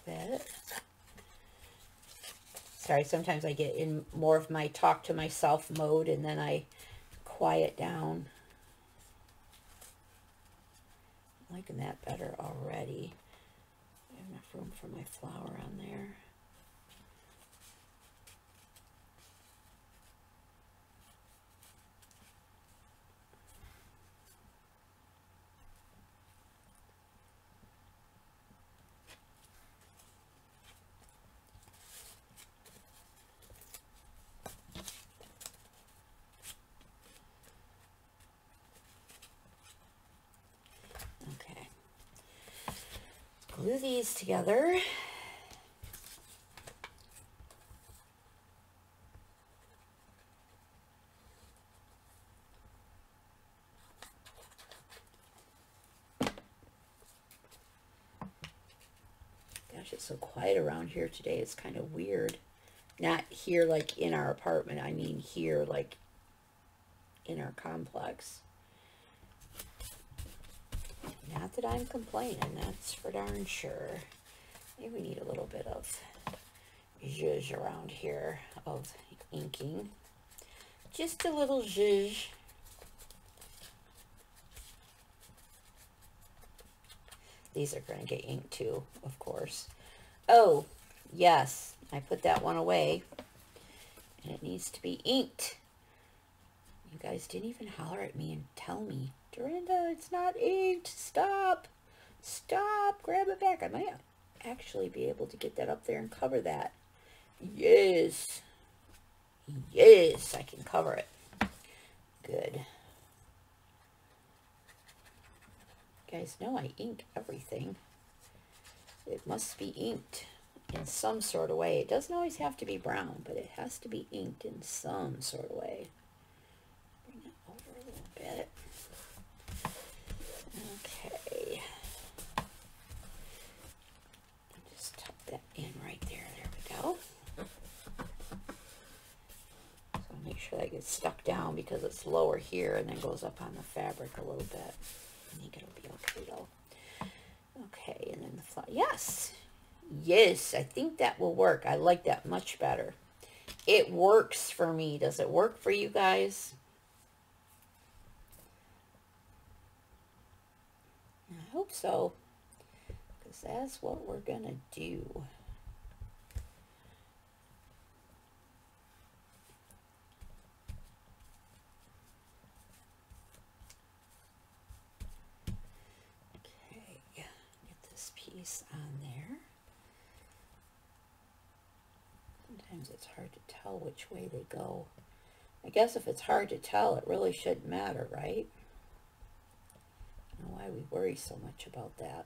A: bit. Sorry, sometimes I get in more of my talk to myself mode and then I quiet down. I'm liking that better already. I have enough room for my flower on there. glue these together. Gosh, it's so quiet around here today. It's kind of weird. Not here like in our apartment. I mean here like in our complex. Not that I'm complaining, that's for darn sure. Maybe we need a little bit of zhuzh around here of inking. Just a little zhuzh. These are going to get inked too, of course. Oh, yes, I put that one away. And it needs to be inked. You guys didn't even holler at me and tell me Durinda, it's not inked. Stop. Stop. Grab it back. I might actually be able to get that up there and cover that. Yes. Yes, I can cover it. Good. You guys know I ink everything. It must be inked in some sort of way. It doesn't always have to be brown, but it has to be inked in some sort of way. Bring it over a little bit. Okay. Just tuck that in right there. There we go. So gets stuck down because it's lower here and then goes up on the fabric a little bit. I think it'll be okay though. Okay, and then the fly. Yes. Yes, I think that will work. I like that much better. It works for me. Does it work for you guys? I hope so, because that's what we're going to do. Okay, get this piece on there. Sometimes it's hard to tell which way they go. I guess if it's hard to tell, it really shouldn't matter, right? why we worry so much about that.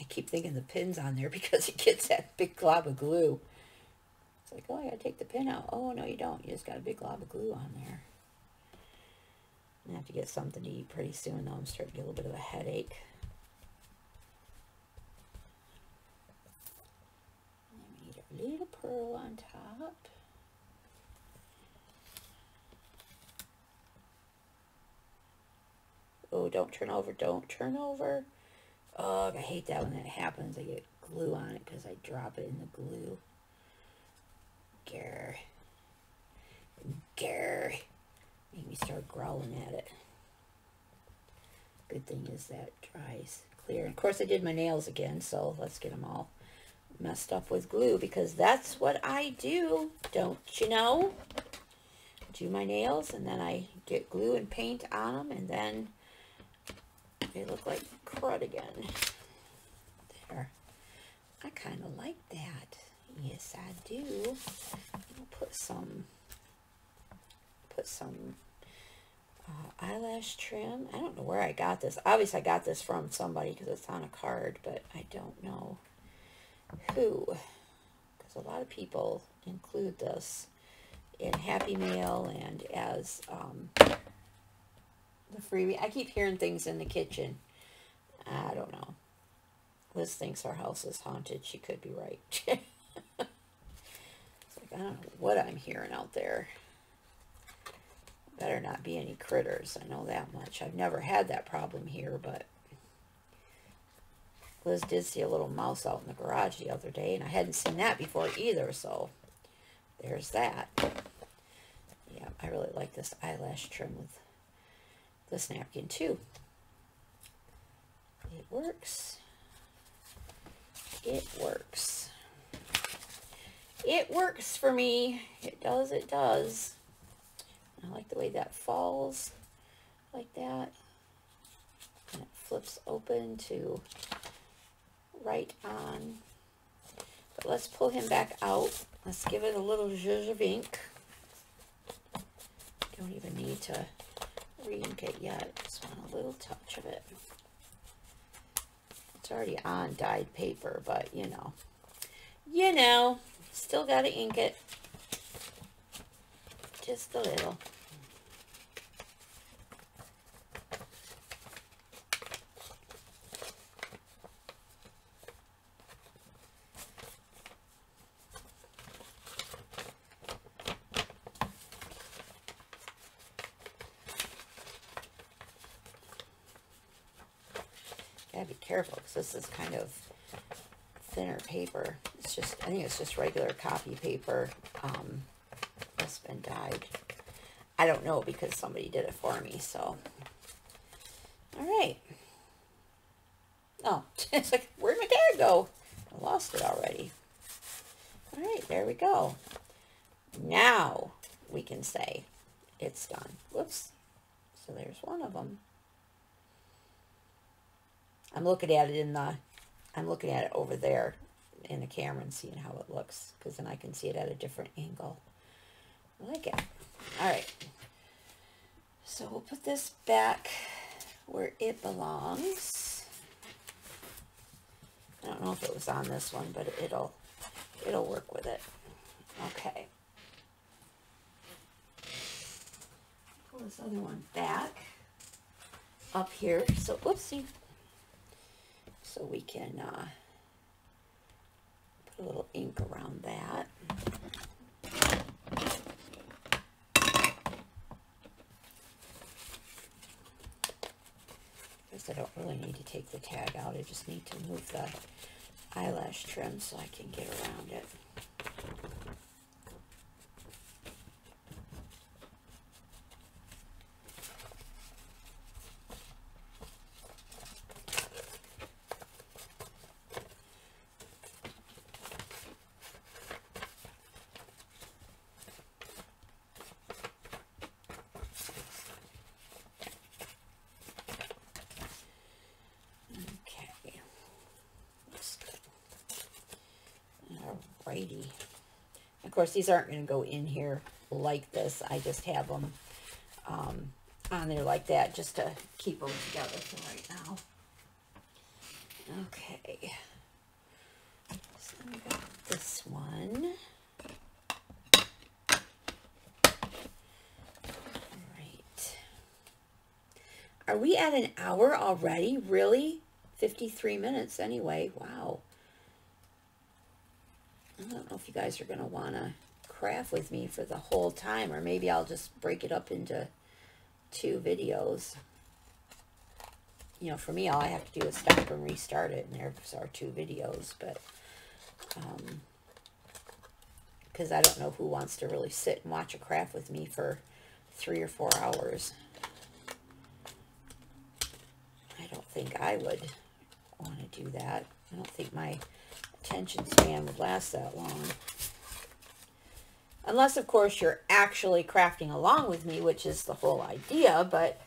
A: I keep thinking the pin's on there because it gets that big glob of glue. It's like, oh, I gotta take the pin out. Oh, no, you don't. You just got a big glob of glue on there. I have to get something to eat pretty soon, though. I'm starting to get a little bit of a headache. I need a little pearl on top. Oh, don't turn over, don't turn over. Oh, I hate that when that happens. I get glue on it because I drop it in the glue. Grr. Grr. Make me start growling at it. Good thing is that dries clear. Of course, I did my nails again, so let's get them all messed up with glue because that's what I do, don't you know? Do my nails and then I get glue and paint on them and then they look like crud again. There. I kind of like that. Yes, I do. I'll put some, put some uh, eyelash trim. I don't know where I got this. Obviously, I got this from somebody because it's on a card, but I don't know who, because a lot of people include this in Happy Mail and as um, the freebie. I keep hearing things in the kitchen. I don't know. Liz thinks our house is haunted. She could be right. it's like, I don't know what I'm hearing out there. Better not be any critters. I know that much. I've never had that problem here, but Liz did see a little mouse out in the garage the other day, and I hadn't seen that before either, so there's that. Yeah, I really like this eyelash trim with this napkin too. It works. It works. It works for me. It does, it does. I like the way that falls like that. And it flips open to right on. But let's pull him back out. Let's give it a little zhuzh of ink. Don't even need to re-ink it yet. Just want a little touch of it. It's already on dyed paper, but you know. You know, still got to ink it. Just a little. Gotta be careful because this is kind of thinner paper. It's just, I think it's just regular copy paper um, that's been dyed. I don't know because somebody did it for me, so. All right. Oh, it's like, where'd my tag go? I lost it already. All right, there we go. Now we can say it's done. Whoops. So there's one of them. I'm looking at it in the, I'm looking at it over there in the camera and seeing how it looks because then I can see it at a different angle. I like it. All right. So we'll put this back where it belongs. I don't know if it was on this one, but it'll, it'll work with it. Okay. Pull this other one back up here. So, whoopsie so we can uh, a little ink around that. Guess I don't really need to take the tag out. I just need to move the eyelash trim so I can get around it. Okay. Looks good. Alrighty. Of course, these aren't going to go in here like this. I just have them um, on there like that just to keep them together for right now. Okay. So we got this one. Alright. Are we at an hour already? Really? 53 minutes anyway. Wow. I don't know if you guys are going to want to craft with me for the whole time, or maybe I'll just break it up into two videos. You know, for me, all I have to do is stop and restart it, and there's our two videos, but, um, because I don't know who wants to really sit and watch a craft with me for three or four hours. I don't think I would want to do that. I don't think my attention span would last that long. Unless, of course, you're actually crafting along with me, which is the whole idea. But,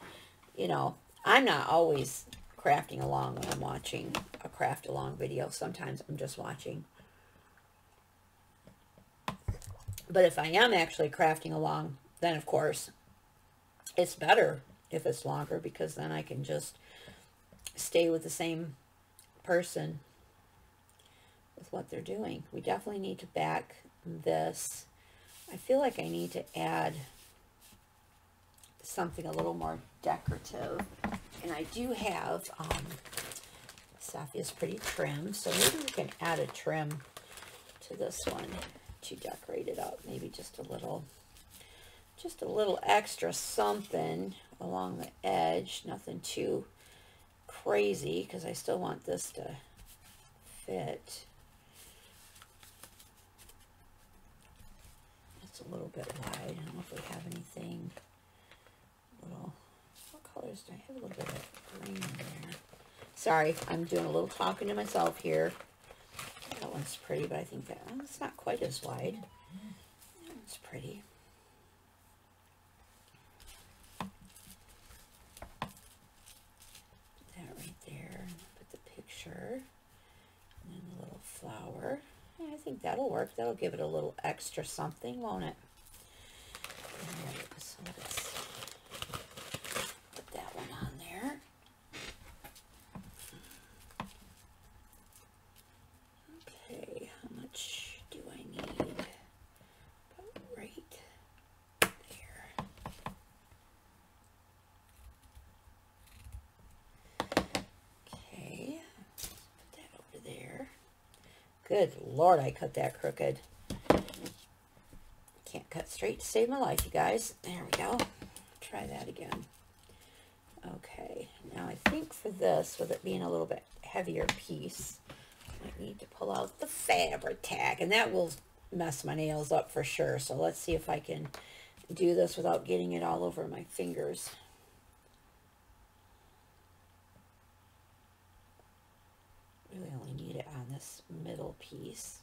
A: you know, I'm not always crafting along when I'm watching a craft along video. Sometimes I'm just watching. But if I am actually crafting along, then, of course, it's better if it's longer because then I can just stay with the same person with what they're doing. We definitely need to back this. I feel like I need to add something a little more decorative. And I do have, um, Safia's pretty trim, so maybe we can add a trim to this one to decorate it up. Maybe just a little, just a little extra something along the edge. Nothing too crazy because I still want this to fit. It's a little bit wide. I don't know if we have anything little, what colors do I have? A little bit of green there. Sorry, I'm doing a little talking to myself here. That one's pretty, but I think that oh, one's not quite as wide. That one's pretty. That right there. Put the picture. And then the little flower. Yeah, I think that'll work. That'll give it a little extra something, won't it? So let's put that one on there. Okay, how much do I need? About right there. Okay, put that over there. Good Lord, I cut that crooked. Can't cut straight to save my life, you guys. There we go. Try that again. Okay, now I think for this, with it being a little bit heavier piece, I need to pull out the Fabri-Tac, and that will mess my nails up for sure. So let's see if I can do this without getting it all over my fingers. Really only need it on this middle piece.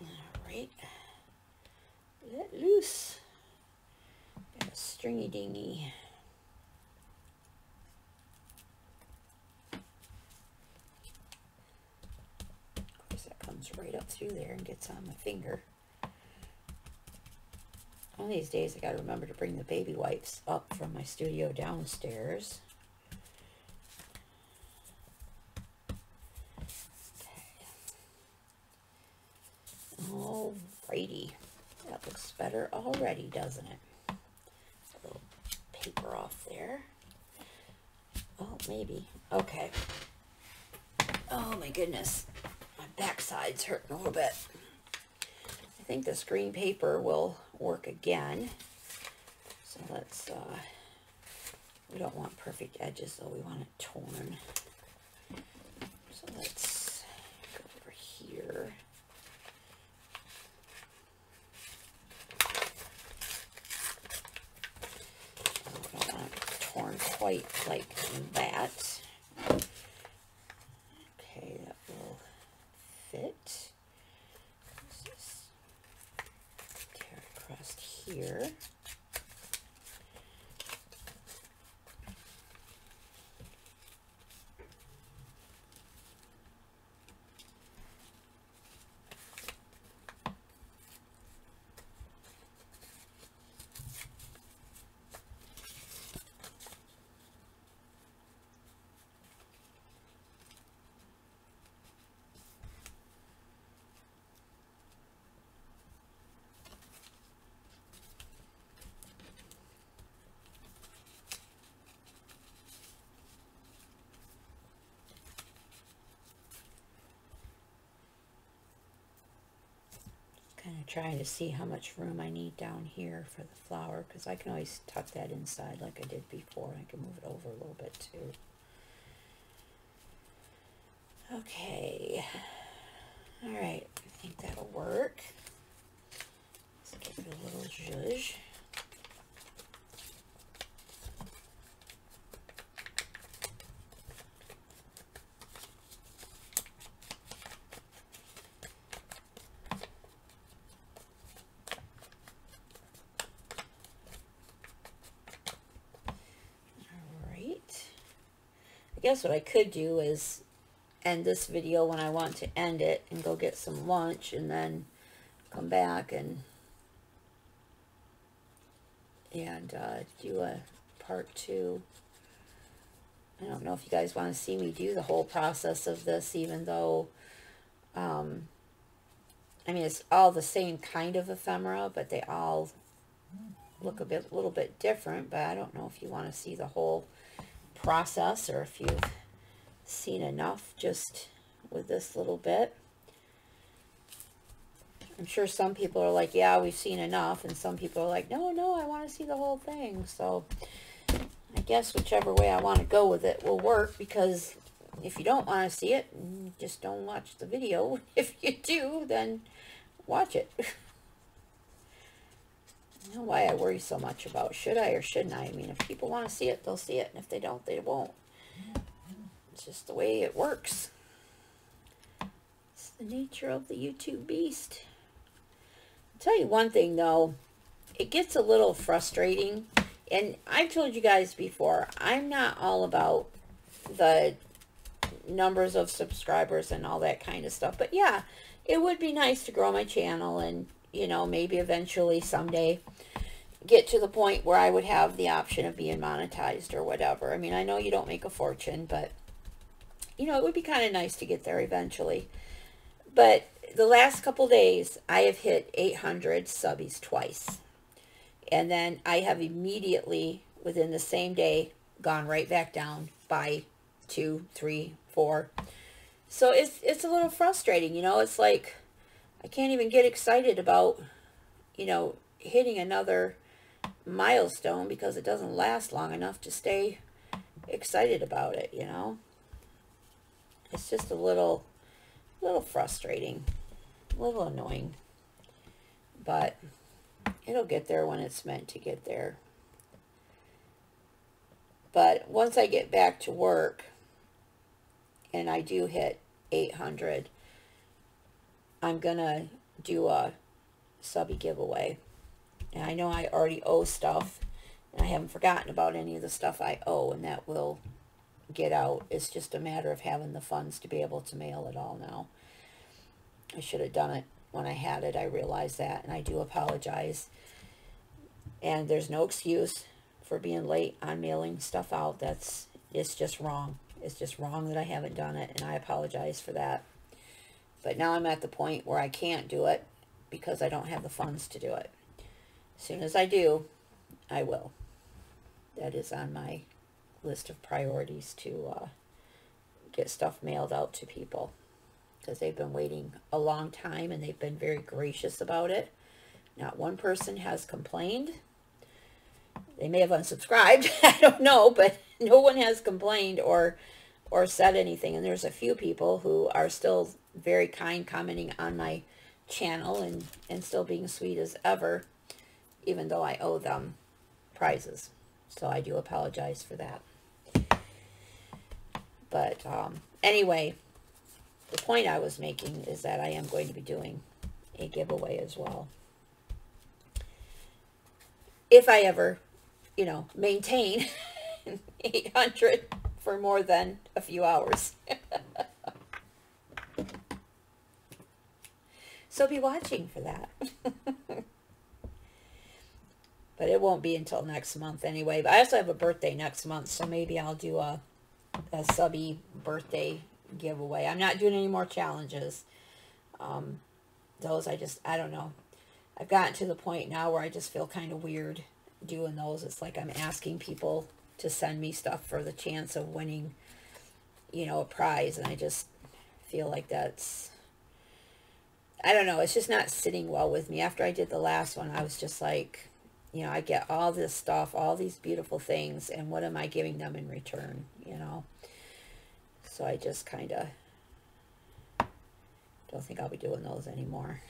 A: All right, let loose. Got a stringy dingy. Of course, that comes right up through there and gets on my finger. One of these days, I got to remember to bring the baby wipes up from my studio downstairs. Alrighty. That looks better already, doesn't it? A little paper off there. Oh, maybe. Okay. Oh my goodness. My backside's hurting a little bit. I think this green paper will work again. So let's, uh, we don't want perfect edges though, we want it torn. So let's go over here. Don't want it torn quite like that. Okay, that will fit. Let's just tear across here. kind of trying to see how much room I need down here for the flower because I can always tuck that inside like I did before. I can move it over a little bit too. Okay. All right. I think that'll work. Let's give it a little zhuzh. Guess what I could do is end this video when I want to end it and go get some lunch and then come back and and uh, do a part two. I don't know if you guys want to see me do the whole process of this even though um, I mean it's all the same kind of ephemera but they all look a bit a little bit different but I don't know if you want to see the whole process or if you've seen enough just with this little bit. I'm sure some people are like, yeah, we've seen enough. And some people are like, no, no, I want to see the whole thing. So I guess whichever way I want to go with it will work because if you don't want to see it, mm, just don't watch the video. If you do, then watch it. know why I worry so much about should I or shouldn't I. I mean, if people want to see it, they'll see it. And if they don't, they won't. It's just the way it works. It's the nature of the YouTube beast. I'll tell you one thing, though. It gets a little frustrating. And I've told you guys before, I'm not all about the numbers of subscribers and all that kind of stuff. But yeah, it would be nice to grow my channel and, you know, maybe eventually someday get to the point where I would have the option of being monetized or whatever. I mean, I know you don't make a fortune, but, you know, it would be kind of nice to get there eventually. But the last couple days, I have hit 800 subbies twice. And then I have immediately, within the same day, gone right back down by two, three, four. So it's, it's a little frustrating, you know, it's like, I can't even get excited about, you know, hitting another milestone because it doesn't last long enough to stay excited about it, you know. It's just a little, little frustrating, a little annoying, but it'll get there when it's meant to get there. But once I get back to work and I do hit 800, I'm going to do a subby giveaway. And I know I already owe stuff. And I haven't forgotten about any of the stuff I owe. And that will get out. It's just a matter of having the funds to be able to mail it all now. I should have done it when I had it. I realize that. And I do apologize. And there's no excuse for being late on mailing stuff out. That's, it's just wrong. It's just wrong that I haven't done it. And I apologize for that. But now I'm at the point where I can't do it because I don't have the funds to do it. As soon as I do, I will. That is on my list of priorities to uh, get stuff mailed out to people because they've been waiting a long time and they've been very gracious about it. Not one person has complained. They may have unsubscribed, I don't know, but no one has complained or or said anything. And there's a few people who are still very kind commenting on my channel and, and still being sweet as ever even though I owe them prizes. So I do apologize for that. But um, anyway, the point I was making is that I am going to be doing a giveaway as well. If I ever, you know, maintain 800 for more than a few hours. so be watching for that. But it won't be until next month anyway. But I also have a birthday next month, so maybe I'll do a, a subby birthday giveaway. I'm not doing any more challenges. Um, those I just, I don't know. I've gotten to the point now where I just feel kind of weird doing those. It's like I'm asking people to send me stuff for the chance of winning, you know, a prize. And I just feel like that's, I don't know. It's just not sitting well with me. After I did the last one, I was just like, you know, I get all this stuff, all these beautiful things, and what am I giving them in return, you know? So I just kind of don't think I'll be doing those anymore.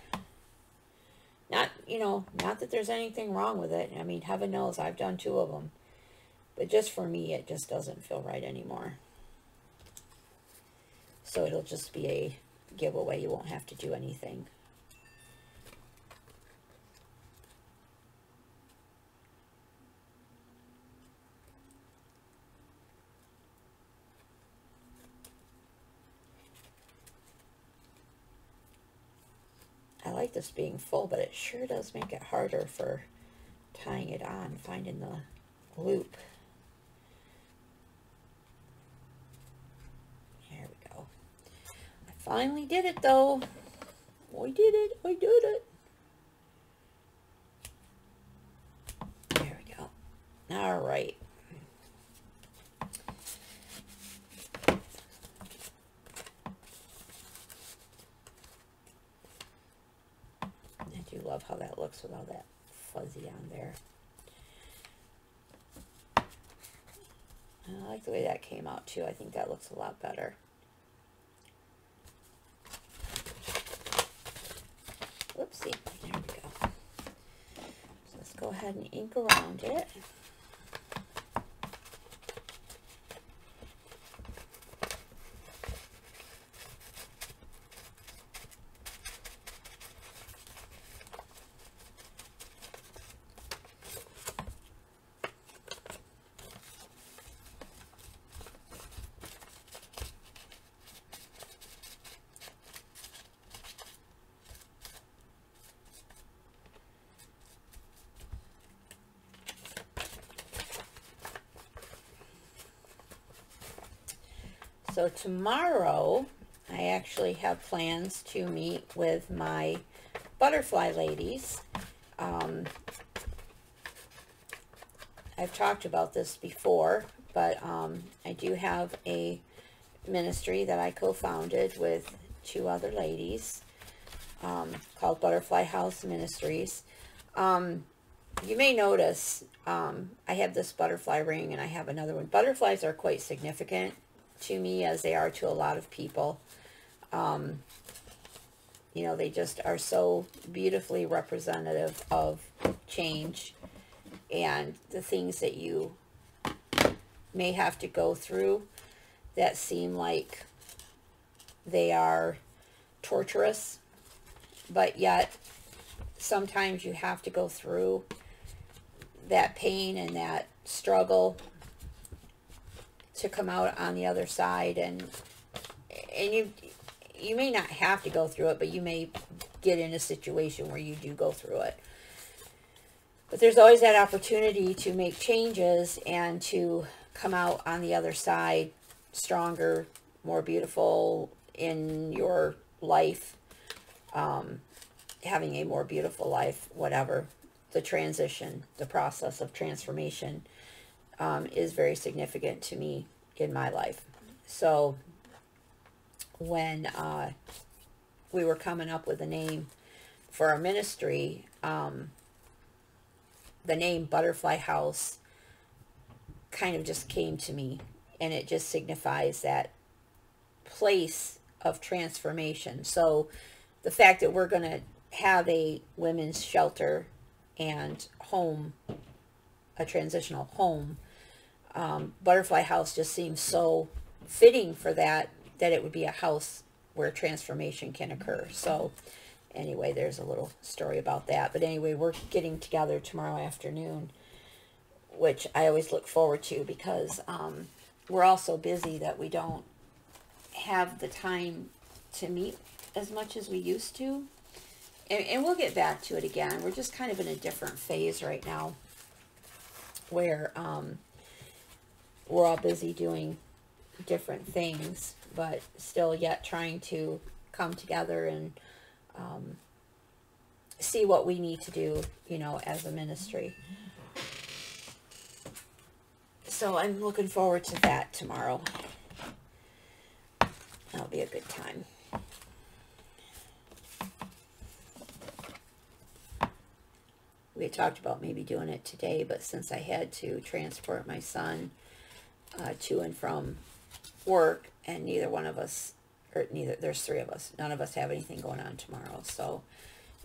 A: Not, you know, not that there's anything wrong with it. I mean, heaven knows I've done two of them. But just for me, it just doesn't feel right anymore. So it'll just be a giveaway. You won't have to do anything. Like this being full, but it sure does make it harder for tying it on, finding the loop. There we go. I finally did it though. I did it. I did it. There we go. All right. Love how that looks with all that fuzzy on there. I like the way that came out too. I think that looks a lot better. Whoopsie. There we go. So let's go ahead and ink around it. So tomorrow, I actually have plans to meet with my butterfly ladies. Um, I've talked about this before, but um, I do have a ministry that I co-founded with two other ladies um, called Butterfly House Ministries. Um, you may notice um, I have this butterfly ring and I have another one. Butterflies are quite significant to me as they are to a lot of people. Um, you know, they just are so beautifully representative of change and the things that you may have to go through that seem like they are torturous, but yet sometimes you have to go through that pain and that struggle to come out on the other side and and you you may not have to go through it but you may get in a situation where you do go through it. But there's always that opportunity to make changes and to come out on the other side stronger more beautiful in your life um, having a more beautiful life whatever the transition, the process of transformation um, is very significant to me in my life. So when uh, we were coming up with a name for our ministry, um, the name Butterfly House kind of just came to me and it just signifies that place of transformation. So the fact that we're going to have a women's shelter and home, a transitional home, um, Butterfly House just seems so fitting for that, that it would be a house where transformation can occur. So anyway, there's a little story about that. But anyway, we're getting together tomorrow afternoon, which I always look forward to because um, we're all so busy that we don't have the time to meet as much as we used to and, and we'll get back to it again. We're just kind of in a different phase right now where um, we're all busy doing different things, but still yet trying to come together and um, see what we need to do, you know, as a ministry. So I'm looking forward to that tomorrow. That'll be a good time. we had talked about maybe doing it today, but since I had to transport my son uh, to and from work, and neither one of us, or neither, there's three of us, none of us have anything going on tomorrow, so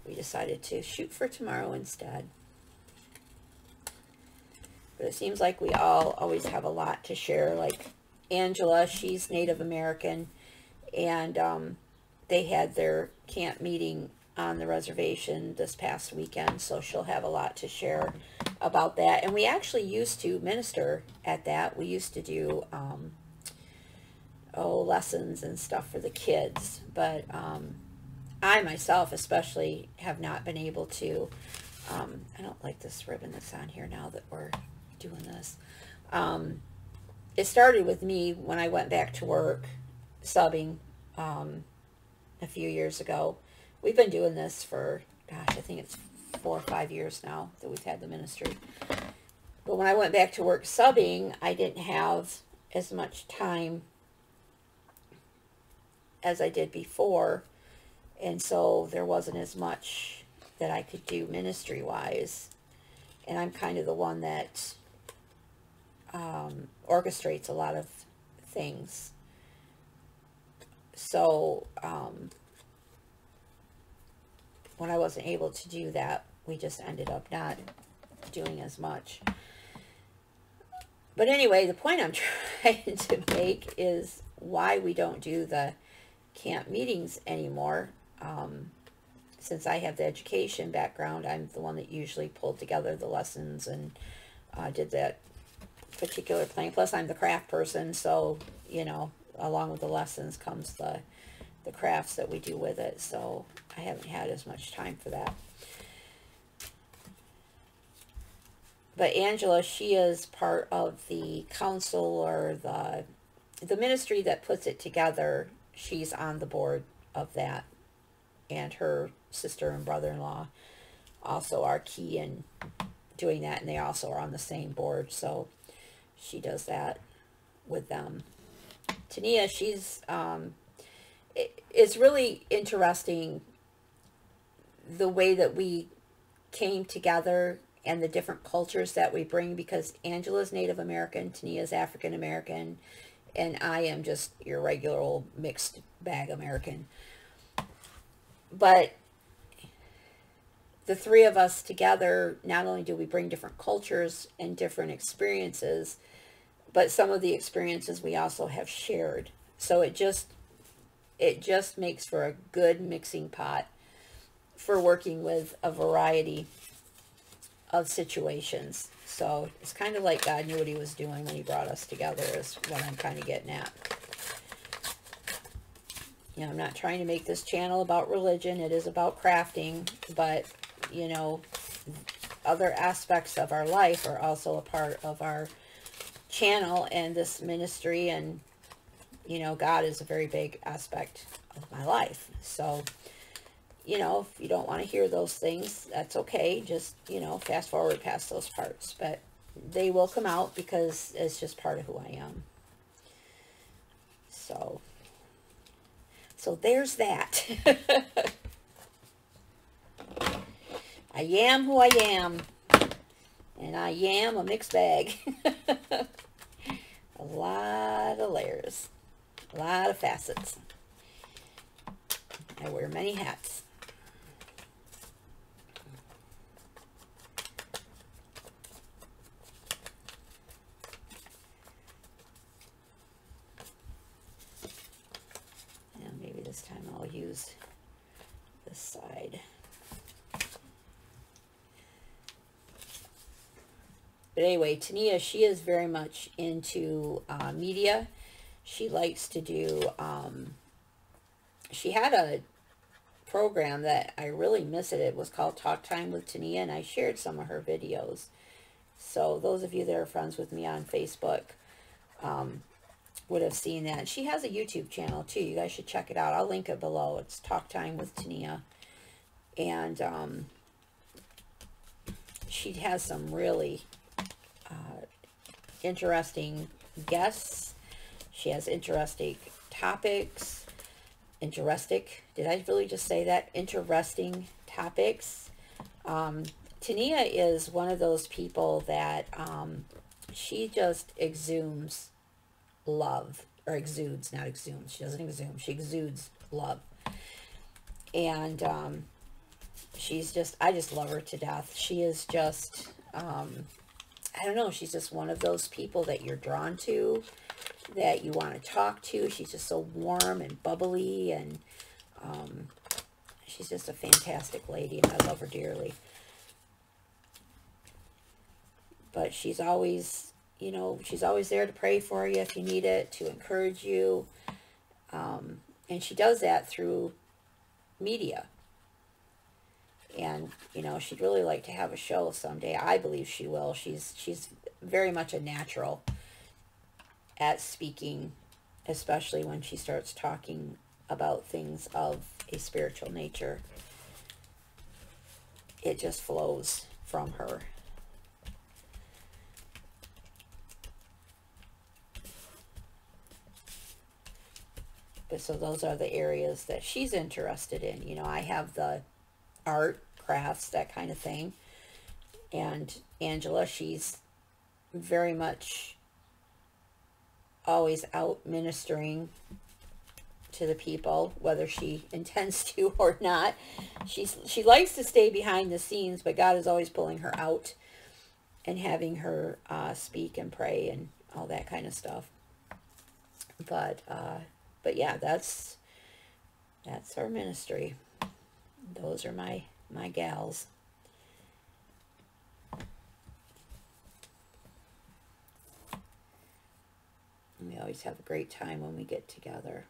A: we decided to shoot for tomorrow instead. But it seems like we all always have a lot to share, like Angela, she's Native American, and um, they had their camp meeting on the reservation this past weekend, so she'll have a lot to share about that. And we actually used to minister at that. We used to do, um, oh, lessons and stuff for the kids, but um, I myself especially have not been able to, um, I don't like this ribbon that's on here now that we're doing this. Um, it started with me when I went back to work subbing um, a few years ago We've been doing this for, gosh, I think it's four or five years now that we've had the ministry. But when I went back to work subbing, I didn't have as much time as I did before. And so there wasn't as much that I could do ministry-wise. And I'm kind of the one that um, orchestrates a lot of things. So, um, when I wasn't able to do that, we just ended up not doing as much. But anyway, the point I'm trying to make is why we don't do the camp meetings anymore. Um, since I have the education background, I'm the one that usually pulled together the lessons and uh, did that particular plan. Plus, I'm the craft person, so, you know, along with the lessons comes the, the crafts that we do with it. So I haven't had as much time for that. But Angela, she is part of the council or the the ministry that puts it together, she's on the board of that. And her sister and brother-in-law also are key in doing that. And they also are on the same board. So she does that with them. Tennia, she's, um, it, it's really interesting the way that we came together and the different cultures that we bring because Angela's Native American, Tennia's African American, and I am just your regular old mixed bag American. But the three of us together, not only do we bring different cultures and different experiences, but some of the experiences we also have shared. So it just it just makes for a good mixing pot for working with a variety of situations. So it's kind of like God knew what he was doing when he brought us together is what I'm kind of getting at. You know, I'm not trying to make this channel about religion. It is about crafting, but, you know, other aspects of our life are also a part of our channel and this ministry and, you know, God is a very big aspect of my life. So, you know, if you don't want to hear those things, that's okay. Just, you know, fast forward past those parts. But they will come out because it's just part of who I am. So, so there's that. I am who I am. And I am a mixed bag. a lot of layers. A lot of facets. I wear many hats. this time I'll use this side. But anyway, Tennia, she is very much into uh, media. She likes to do, um, she had a program that I really miss it. It was called Talk Time with Tennia, and I shared some of her videos. So those of you that are friends with me on Facebook, um, would have seen that. She has a YouTube channel too. You guys should check it out. I'll link it below. It's Talk Time with Tennia. And um, she has some really uh, interesting guests. She has interesting topics. Interesting. Did I really just say that? Interesting topics. Um, Tennia is one of those people that um, she just exudes love or exudes, not exudes. She doesn't exude. She exudes love. And um, she's just, I just love her to death. She is just, um, I don't know. She's just one of those people that you're drawn to, that you want to talk to. She's just so warm and bubbly and um, she's just a fantastic lady and I love her dearly. But she's always you know, she's always there to pray for you if you need it, to encourage you. Um, and she does that through media. And, you know, she'd really like to have a show someday. I believe she will. She's, she's very much a natural at speaking, especially when she starts talking about things of a spiritual nature. It just flows from her. But so those are the areas that she's interested in. You know, I have the art, crafts, that kind of thing. And Angela, she's very much always out ministering to the people, whether she intends to or not. She's she likes to stay behind the scenes, but God is always pulling her out and having her uh, speak and pray and all that kind of stuff. But uh, but yeah, that's that's our ministry. Those are my my gals. And we always have a great time when we get together.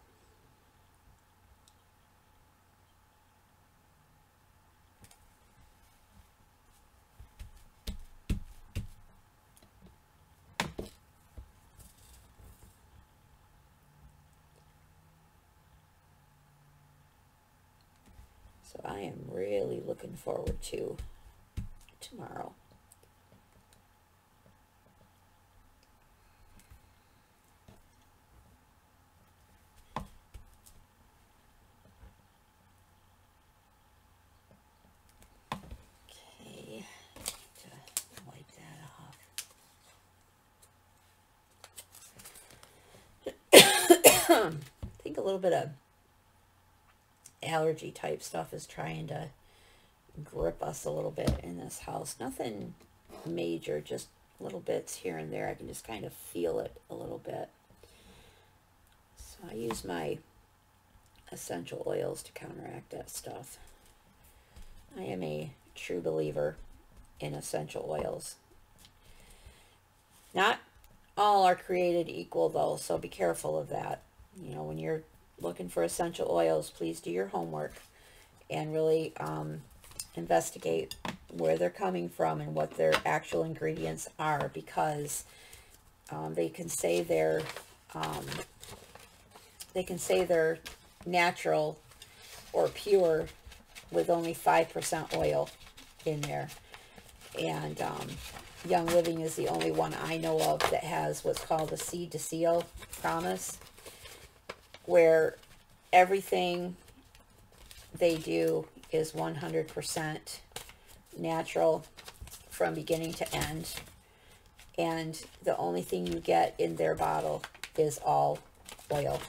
A: I am really looking forward to tomorrow. Think a little bit of allergy type stuff is trying to grip us a little bit in this house. Nothing major, just little bits here and there. I can just kind of feel it a little bit. So I use my essential oils to counteract that stuff. I am a true believer in essential oils. Not all are created equal though, so be careful of that. You know, when you're looking for essential oils, please do your homework and really um, investigate where they're coming from and what their actual ingredients are because um, they can say they're um, they can say they're natural or pure with only 5% oil in there. And um, Young Living is the only one I know of that has what's called a seed to seal promise, where everything they do is 100% natural from beginning to end. And the only thing you get in their bottle is all oil.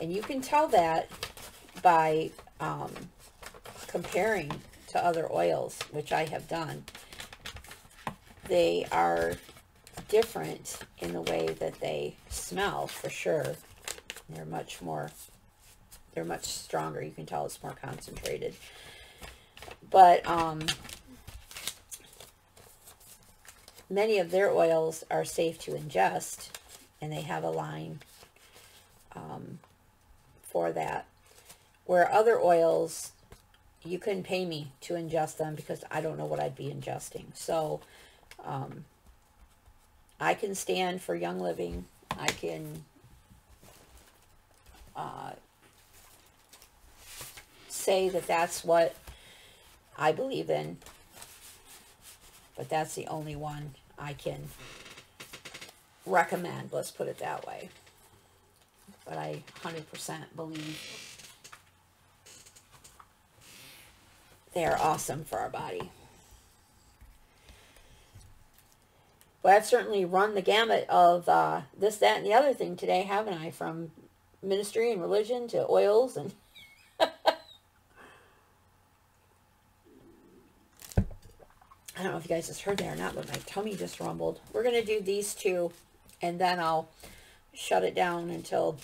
A: And you can tell that by um, comparing to other oils, which I have done. They are different in the way that they smell, for sure. They're much more, they're much stronger. You can tell it's more concentrated. But um, many of their oils are safe to ingest, and they have a line um, for that. Where other oils, you couldn't pay me to ingest them because I don't know what I'd be ingesting. So um, I can stand for Young Living. I can uh, say that that's what I believe in. But that's the only one I can recommend. Let's put it that way. But I 100% believe they are awesome for our body. Well, I've certainly run the gamut of uh, this, that, and the other thing today, haven't I? From ministry and religion to oils and... I don't know if you guys just heard that or not, but my tummy just rumbled. We're going to do these two, and then I'll shut it down until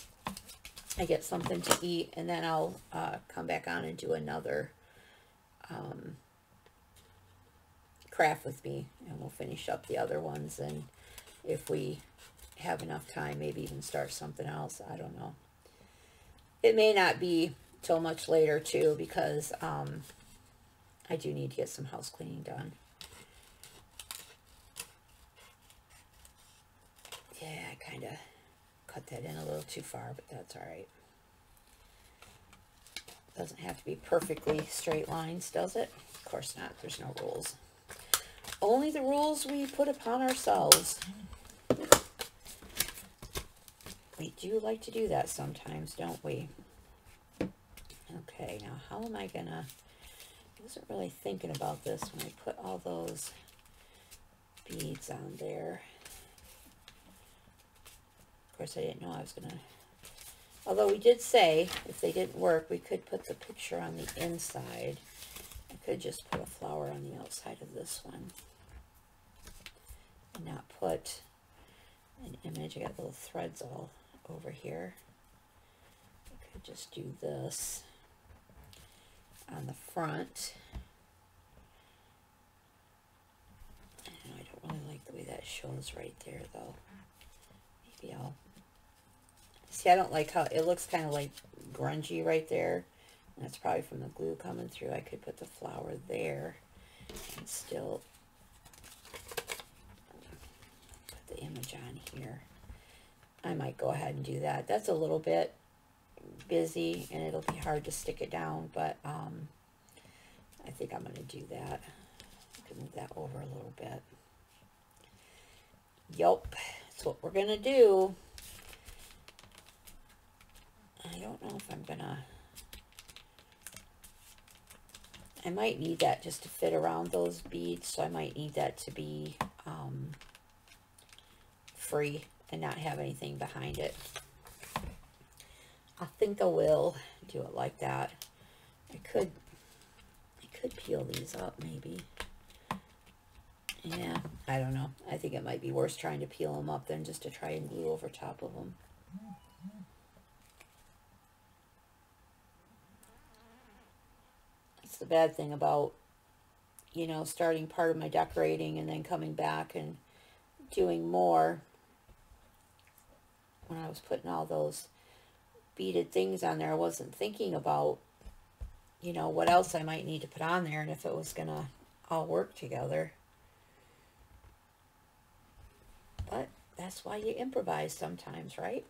A: I get something to eat, and then I'll uh, come back on and do another um, craft with me, and we'll finish up the other ones, and if we have enough time, maybe even start something else. I don't know. It may not be till much later, too, because um, I do need to get some house cleaning done. Yeah, I kind of cut that in a little too far, but that's all right. Doesn't have to be perfectly straight lines, does it? Of course not. There's no rules. Only the rules we put upon ourselves. We do like to do that sometimes, don't we? Okay, now how am I gonna... I wasn't really thinking about this when I put all those beads on there. Of course, I didn't know I was gonna... Although we did say, if they didn't work, we could put the picture on the inside. I could just put a flower on the outside of this one. And not put an image. I got little threads all over here. I could just do this on the front. I don't really like the way that shows right there though. Maybe I'll see I don't like how it looks kind of like grungy right there. And that's probably from the glue coming through. I could put the flower there and still put the image on here. I might go ahead and do that. That's a little bit busy and it'll be hard to stick it down, but um, I think I'm going to do that. I can move that over a little bit. Yup, that's what we're going to do. I don't know if I'm going to... I might need that just to fit around those beads, so I might need that to be um, free and not have anything behind it. I think I will do it like that. I could, I could peel these up maybe. Yeah, I don't know. I think it might be worse trying to peel them up than just to try and glue over top of them. It's the bad thing about, you know, starting part of my decorating and then coming back and doing more when I was putting all those beaded things on there. I wasn't thinking about, you know, what else I might need to put on there and if it was going to all work together. But that's why you improvise sometimes, right?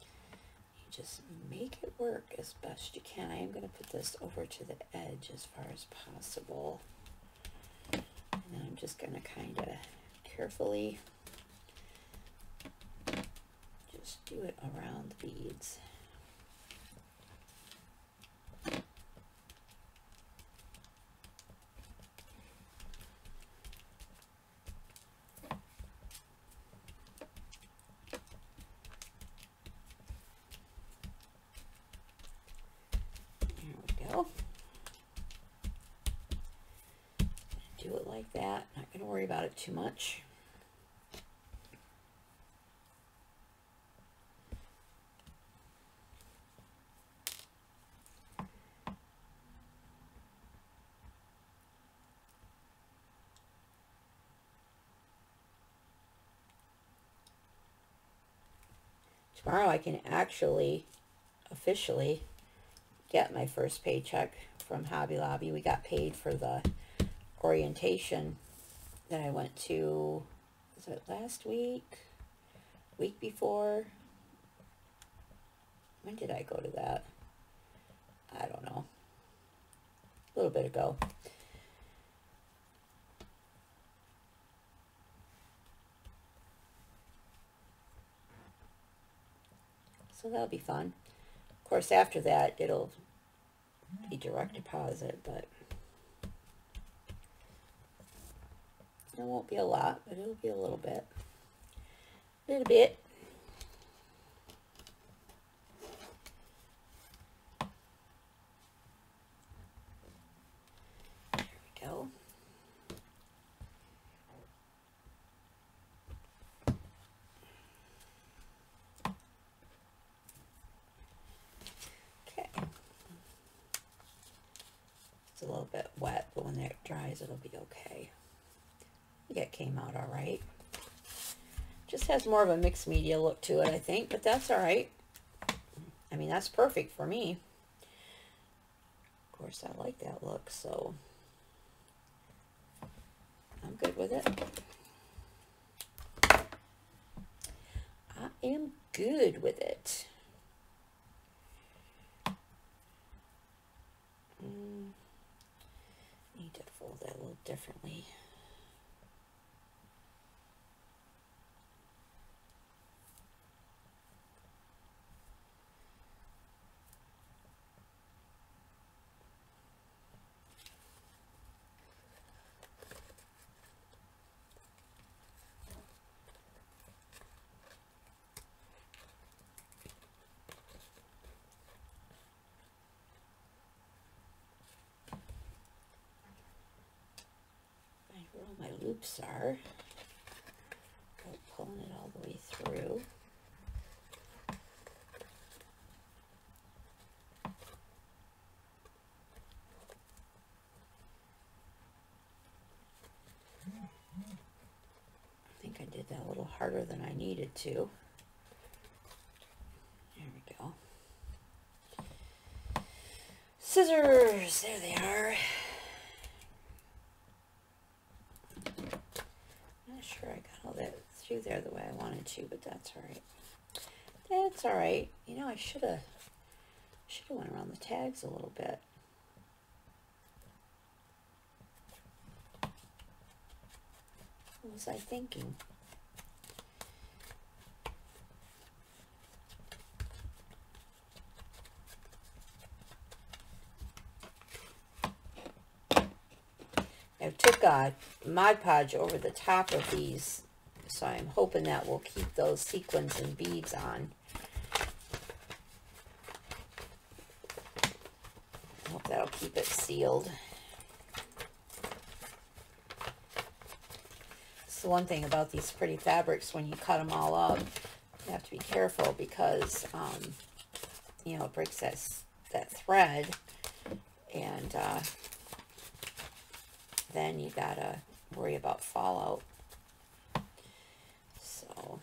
A: You just make it work as best you can. I am going to put this over to the edge as far as possible. And I'm just going to kind of carefully just do it around the beads. There we go. Do it like that. Not going to worry about it too much. Tomorrow I can actually officially get my first paycheck from Hobby Lobby. We got paid for the orientation that I went to, was it last week? Week before? When did I go to that? I don't know. A little bit ago. So that'll be fun. Of course, after that, it'll be direct deposit, but it won't be a lot, but it'll be a little bit. A little bit. There we go. Okay. It's a little bit wet, but when it dries, it'll be okay. I think it came out all right. Just has more of a mixed media look to it, I think, but that's all right. I mean, that's perfect for me. Of course, I like that look, so I'm good with it. I am good with it. Mm, need to fold that a little differently. Find where all are. Go pulling it all the way through. I think I did that a little harder than I needed to. There we go. Scissors, there they are. there the way I wanted to, but that's all right. That's all right. You know, I should have should have went around the tags a little bit. What was I thinking? Now, took a Mod Podge over the top of these so I'm hoping that will keep those sequins and beads on. Hope that'll keep it sealed. It's the one thing about these pretty fabrics, when you cut them all up, you have to be careful because, um, you know, it breaks that, that thread and, uh, then you gotta worry about fallout. So.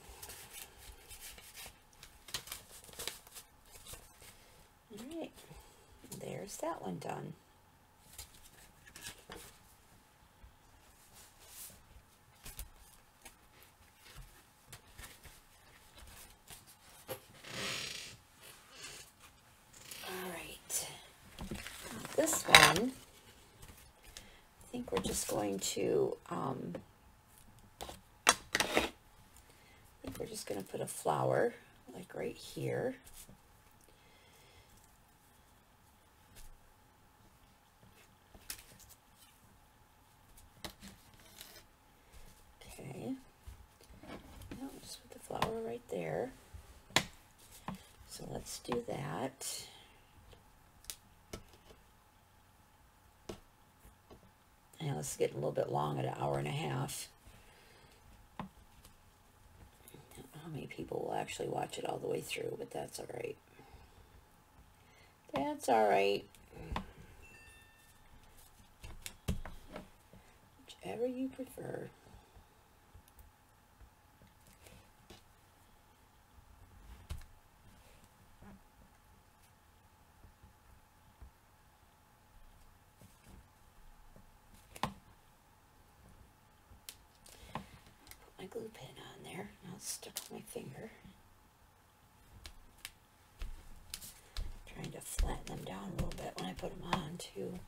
A: Alright, there's that one done. Alright, this one I think we're just going to, um, I think we're just going to put a flower like right here. Okay. No, just put the flower right there. So let's do that. Now this is getting a little bit long at an hour and a half. How many people will actually watch it all the way through, but that's all right. That's all right. Whichever you prefer. my glue pen on there. Now it's stuck on my finger. Trying to flatten them down a little bit when I put them on too.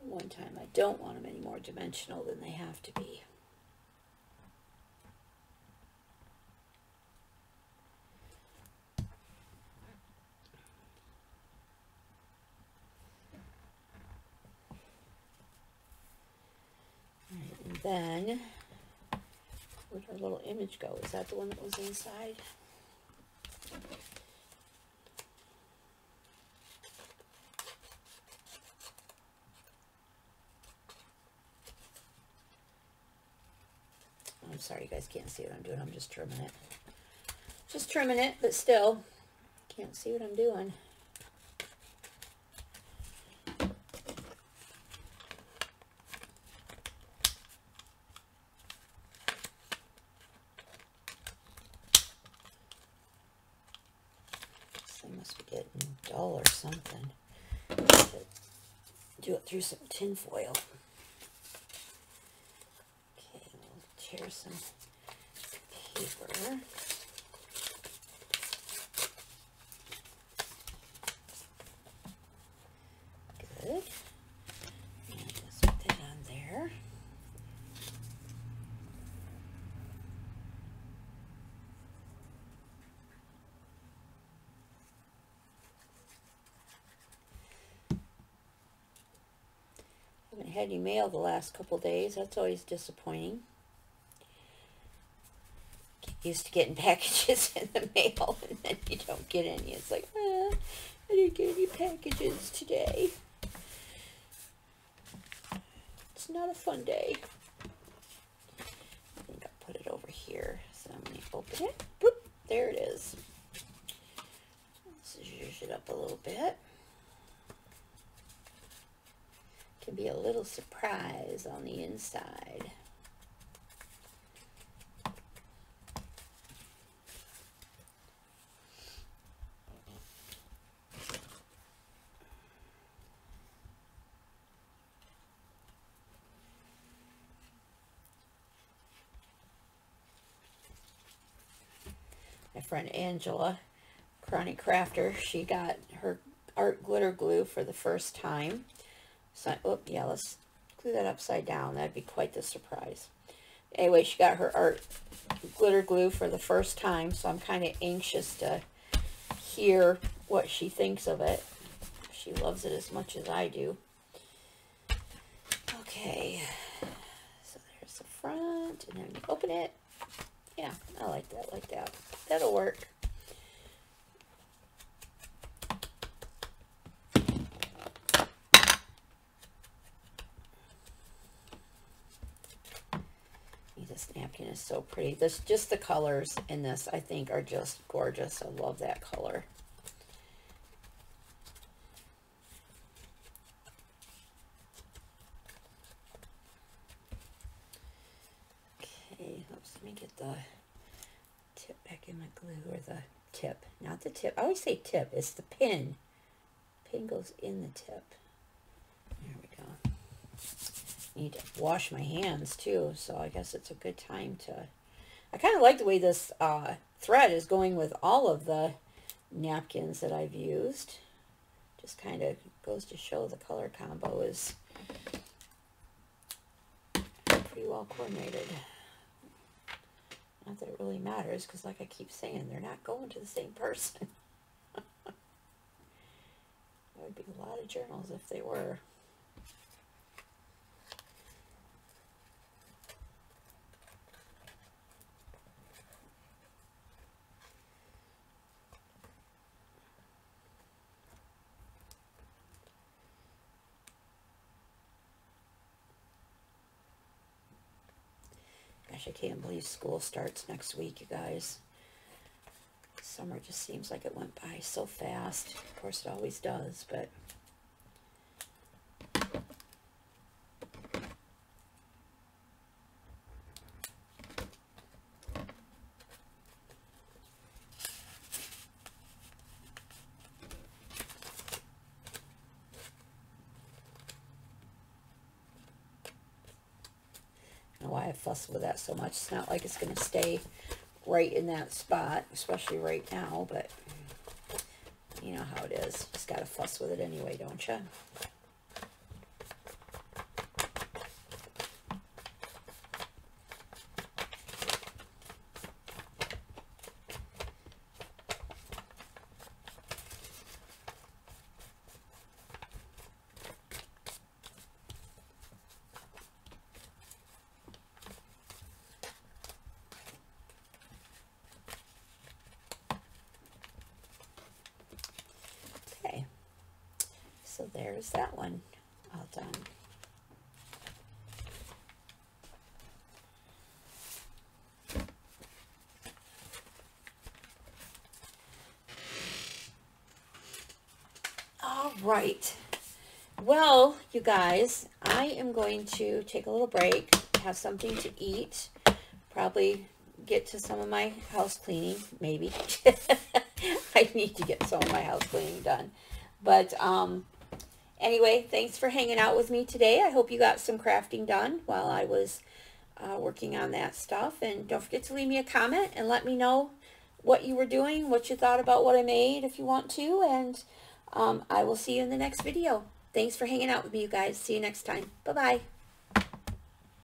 A: One time I don't want them any more dimensional than they have to be. and then, where'd our little image go? Is that the one that was inside? I'm sorry, you guys can't see what I'm doing. I'm just trimming it. Just trimming it, but still, can't see what I'm doing. They must be getting dull or something. Do it through some tin foil. Okay, we'll tear some paper. Good. And just put that on there. haven't had any mail the last couple days. That's always disappointing. Get used to getting packages in the mail and then you don't get any. It's like, ah, I didn't get any packages today. It's not a fun day. I think I'll put it over here. So I'm going to open it. Boop, there it is. Let's zhuzh it up a little bit. can be a little surprise on the inside. My friend Angela, Chronic Crafter, she got her art glitter glue for the first time. Oh, yeah, let's glue that upside down. That'd be quite the surprise. Anyway, she got her art glitter glue for the first time, so I'm kind of anxious to hear what she thinks of it. She loves it as much as I do. Okay, so there's the front, and then you open it. Yeah, I like that, like that. That'll work. This napkin is so pretty. This Just the colors in this, I think, are just gorgeous. I love that color. Okay, oops, let me get the tip back in my glue, or the tip, not the tip. I always say tip, it's the pin. Pin goes in the tip. There we go. Need to wash my hands too, so I guess it's a good time to... I kind of like the way this uh, thread is going with all of the napkins that I've used. Just kind of goes to show the color combo is pretty well coordinated. Not that it really matters, because like I keep saying, they're not going to the same person. there would be a lot of journals if they were. Can't believe school starts next week, you guys. Summer just seems like it went by so fast. Of course, it always does, but... know why I fuss with that so much. It's not like it's going to stay right in that spot, especially right now, but you know how it is. Just got to fuss with it anyway, don't you? So there's that one all done. All right. Well, you guys, I am going to take a little break, have something to eat, probably get to some of my house cleaning, maybe. I need to get some of my house cleaning done. But, um, Anyway, thanks for hanging out with me today. I hope you got some crafting done while I was uh, working on that stuff. And don't forget to leave me a comment and let me know what you were doing, what you thought about what I made if you want to. And um, I will see you in the next video. Thanks for hanging out with me, you guys. See you next time. Bye-bye.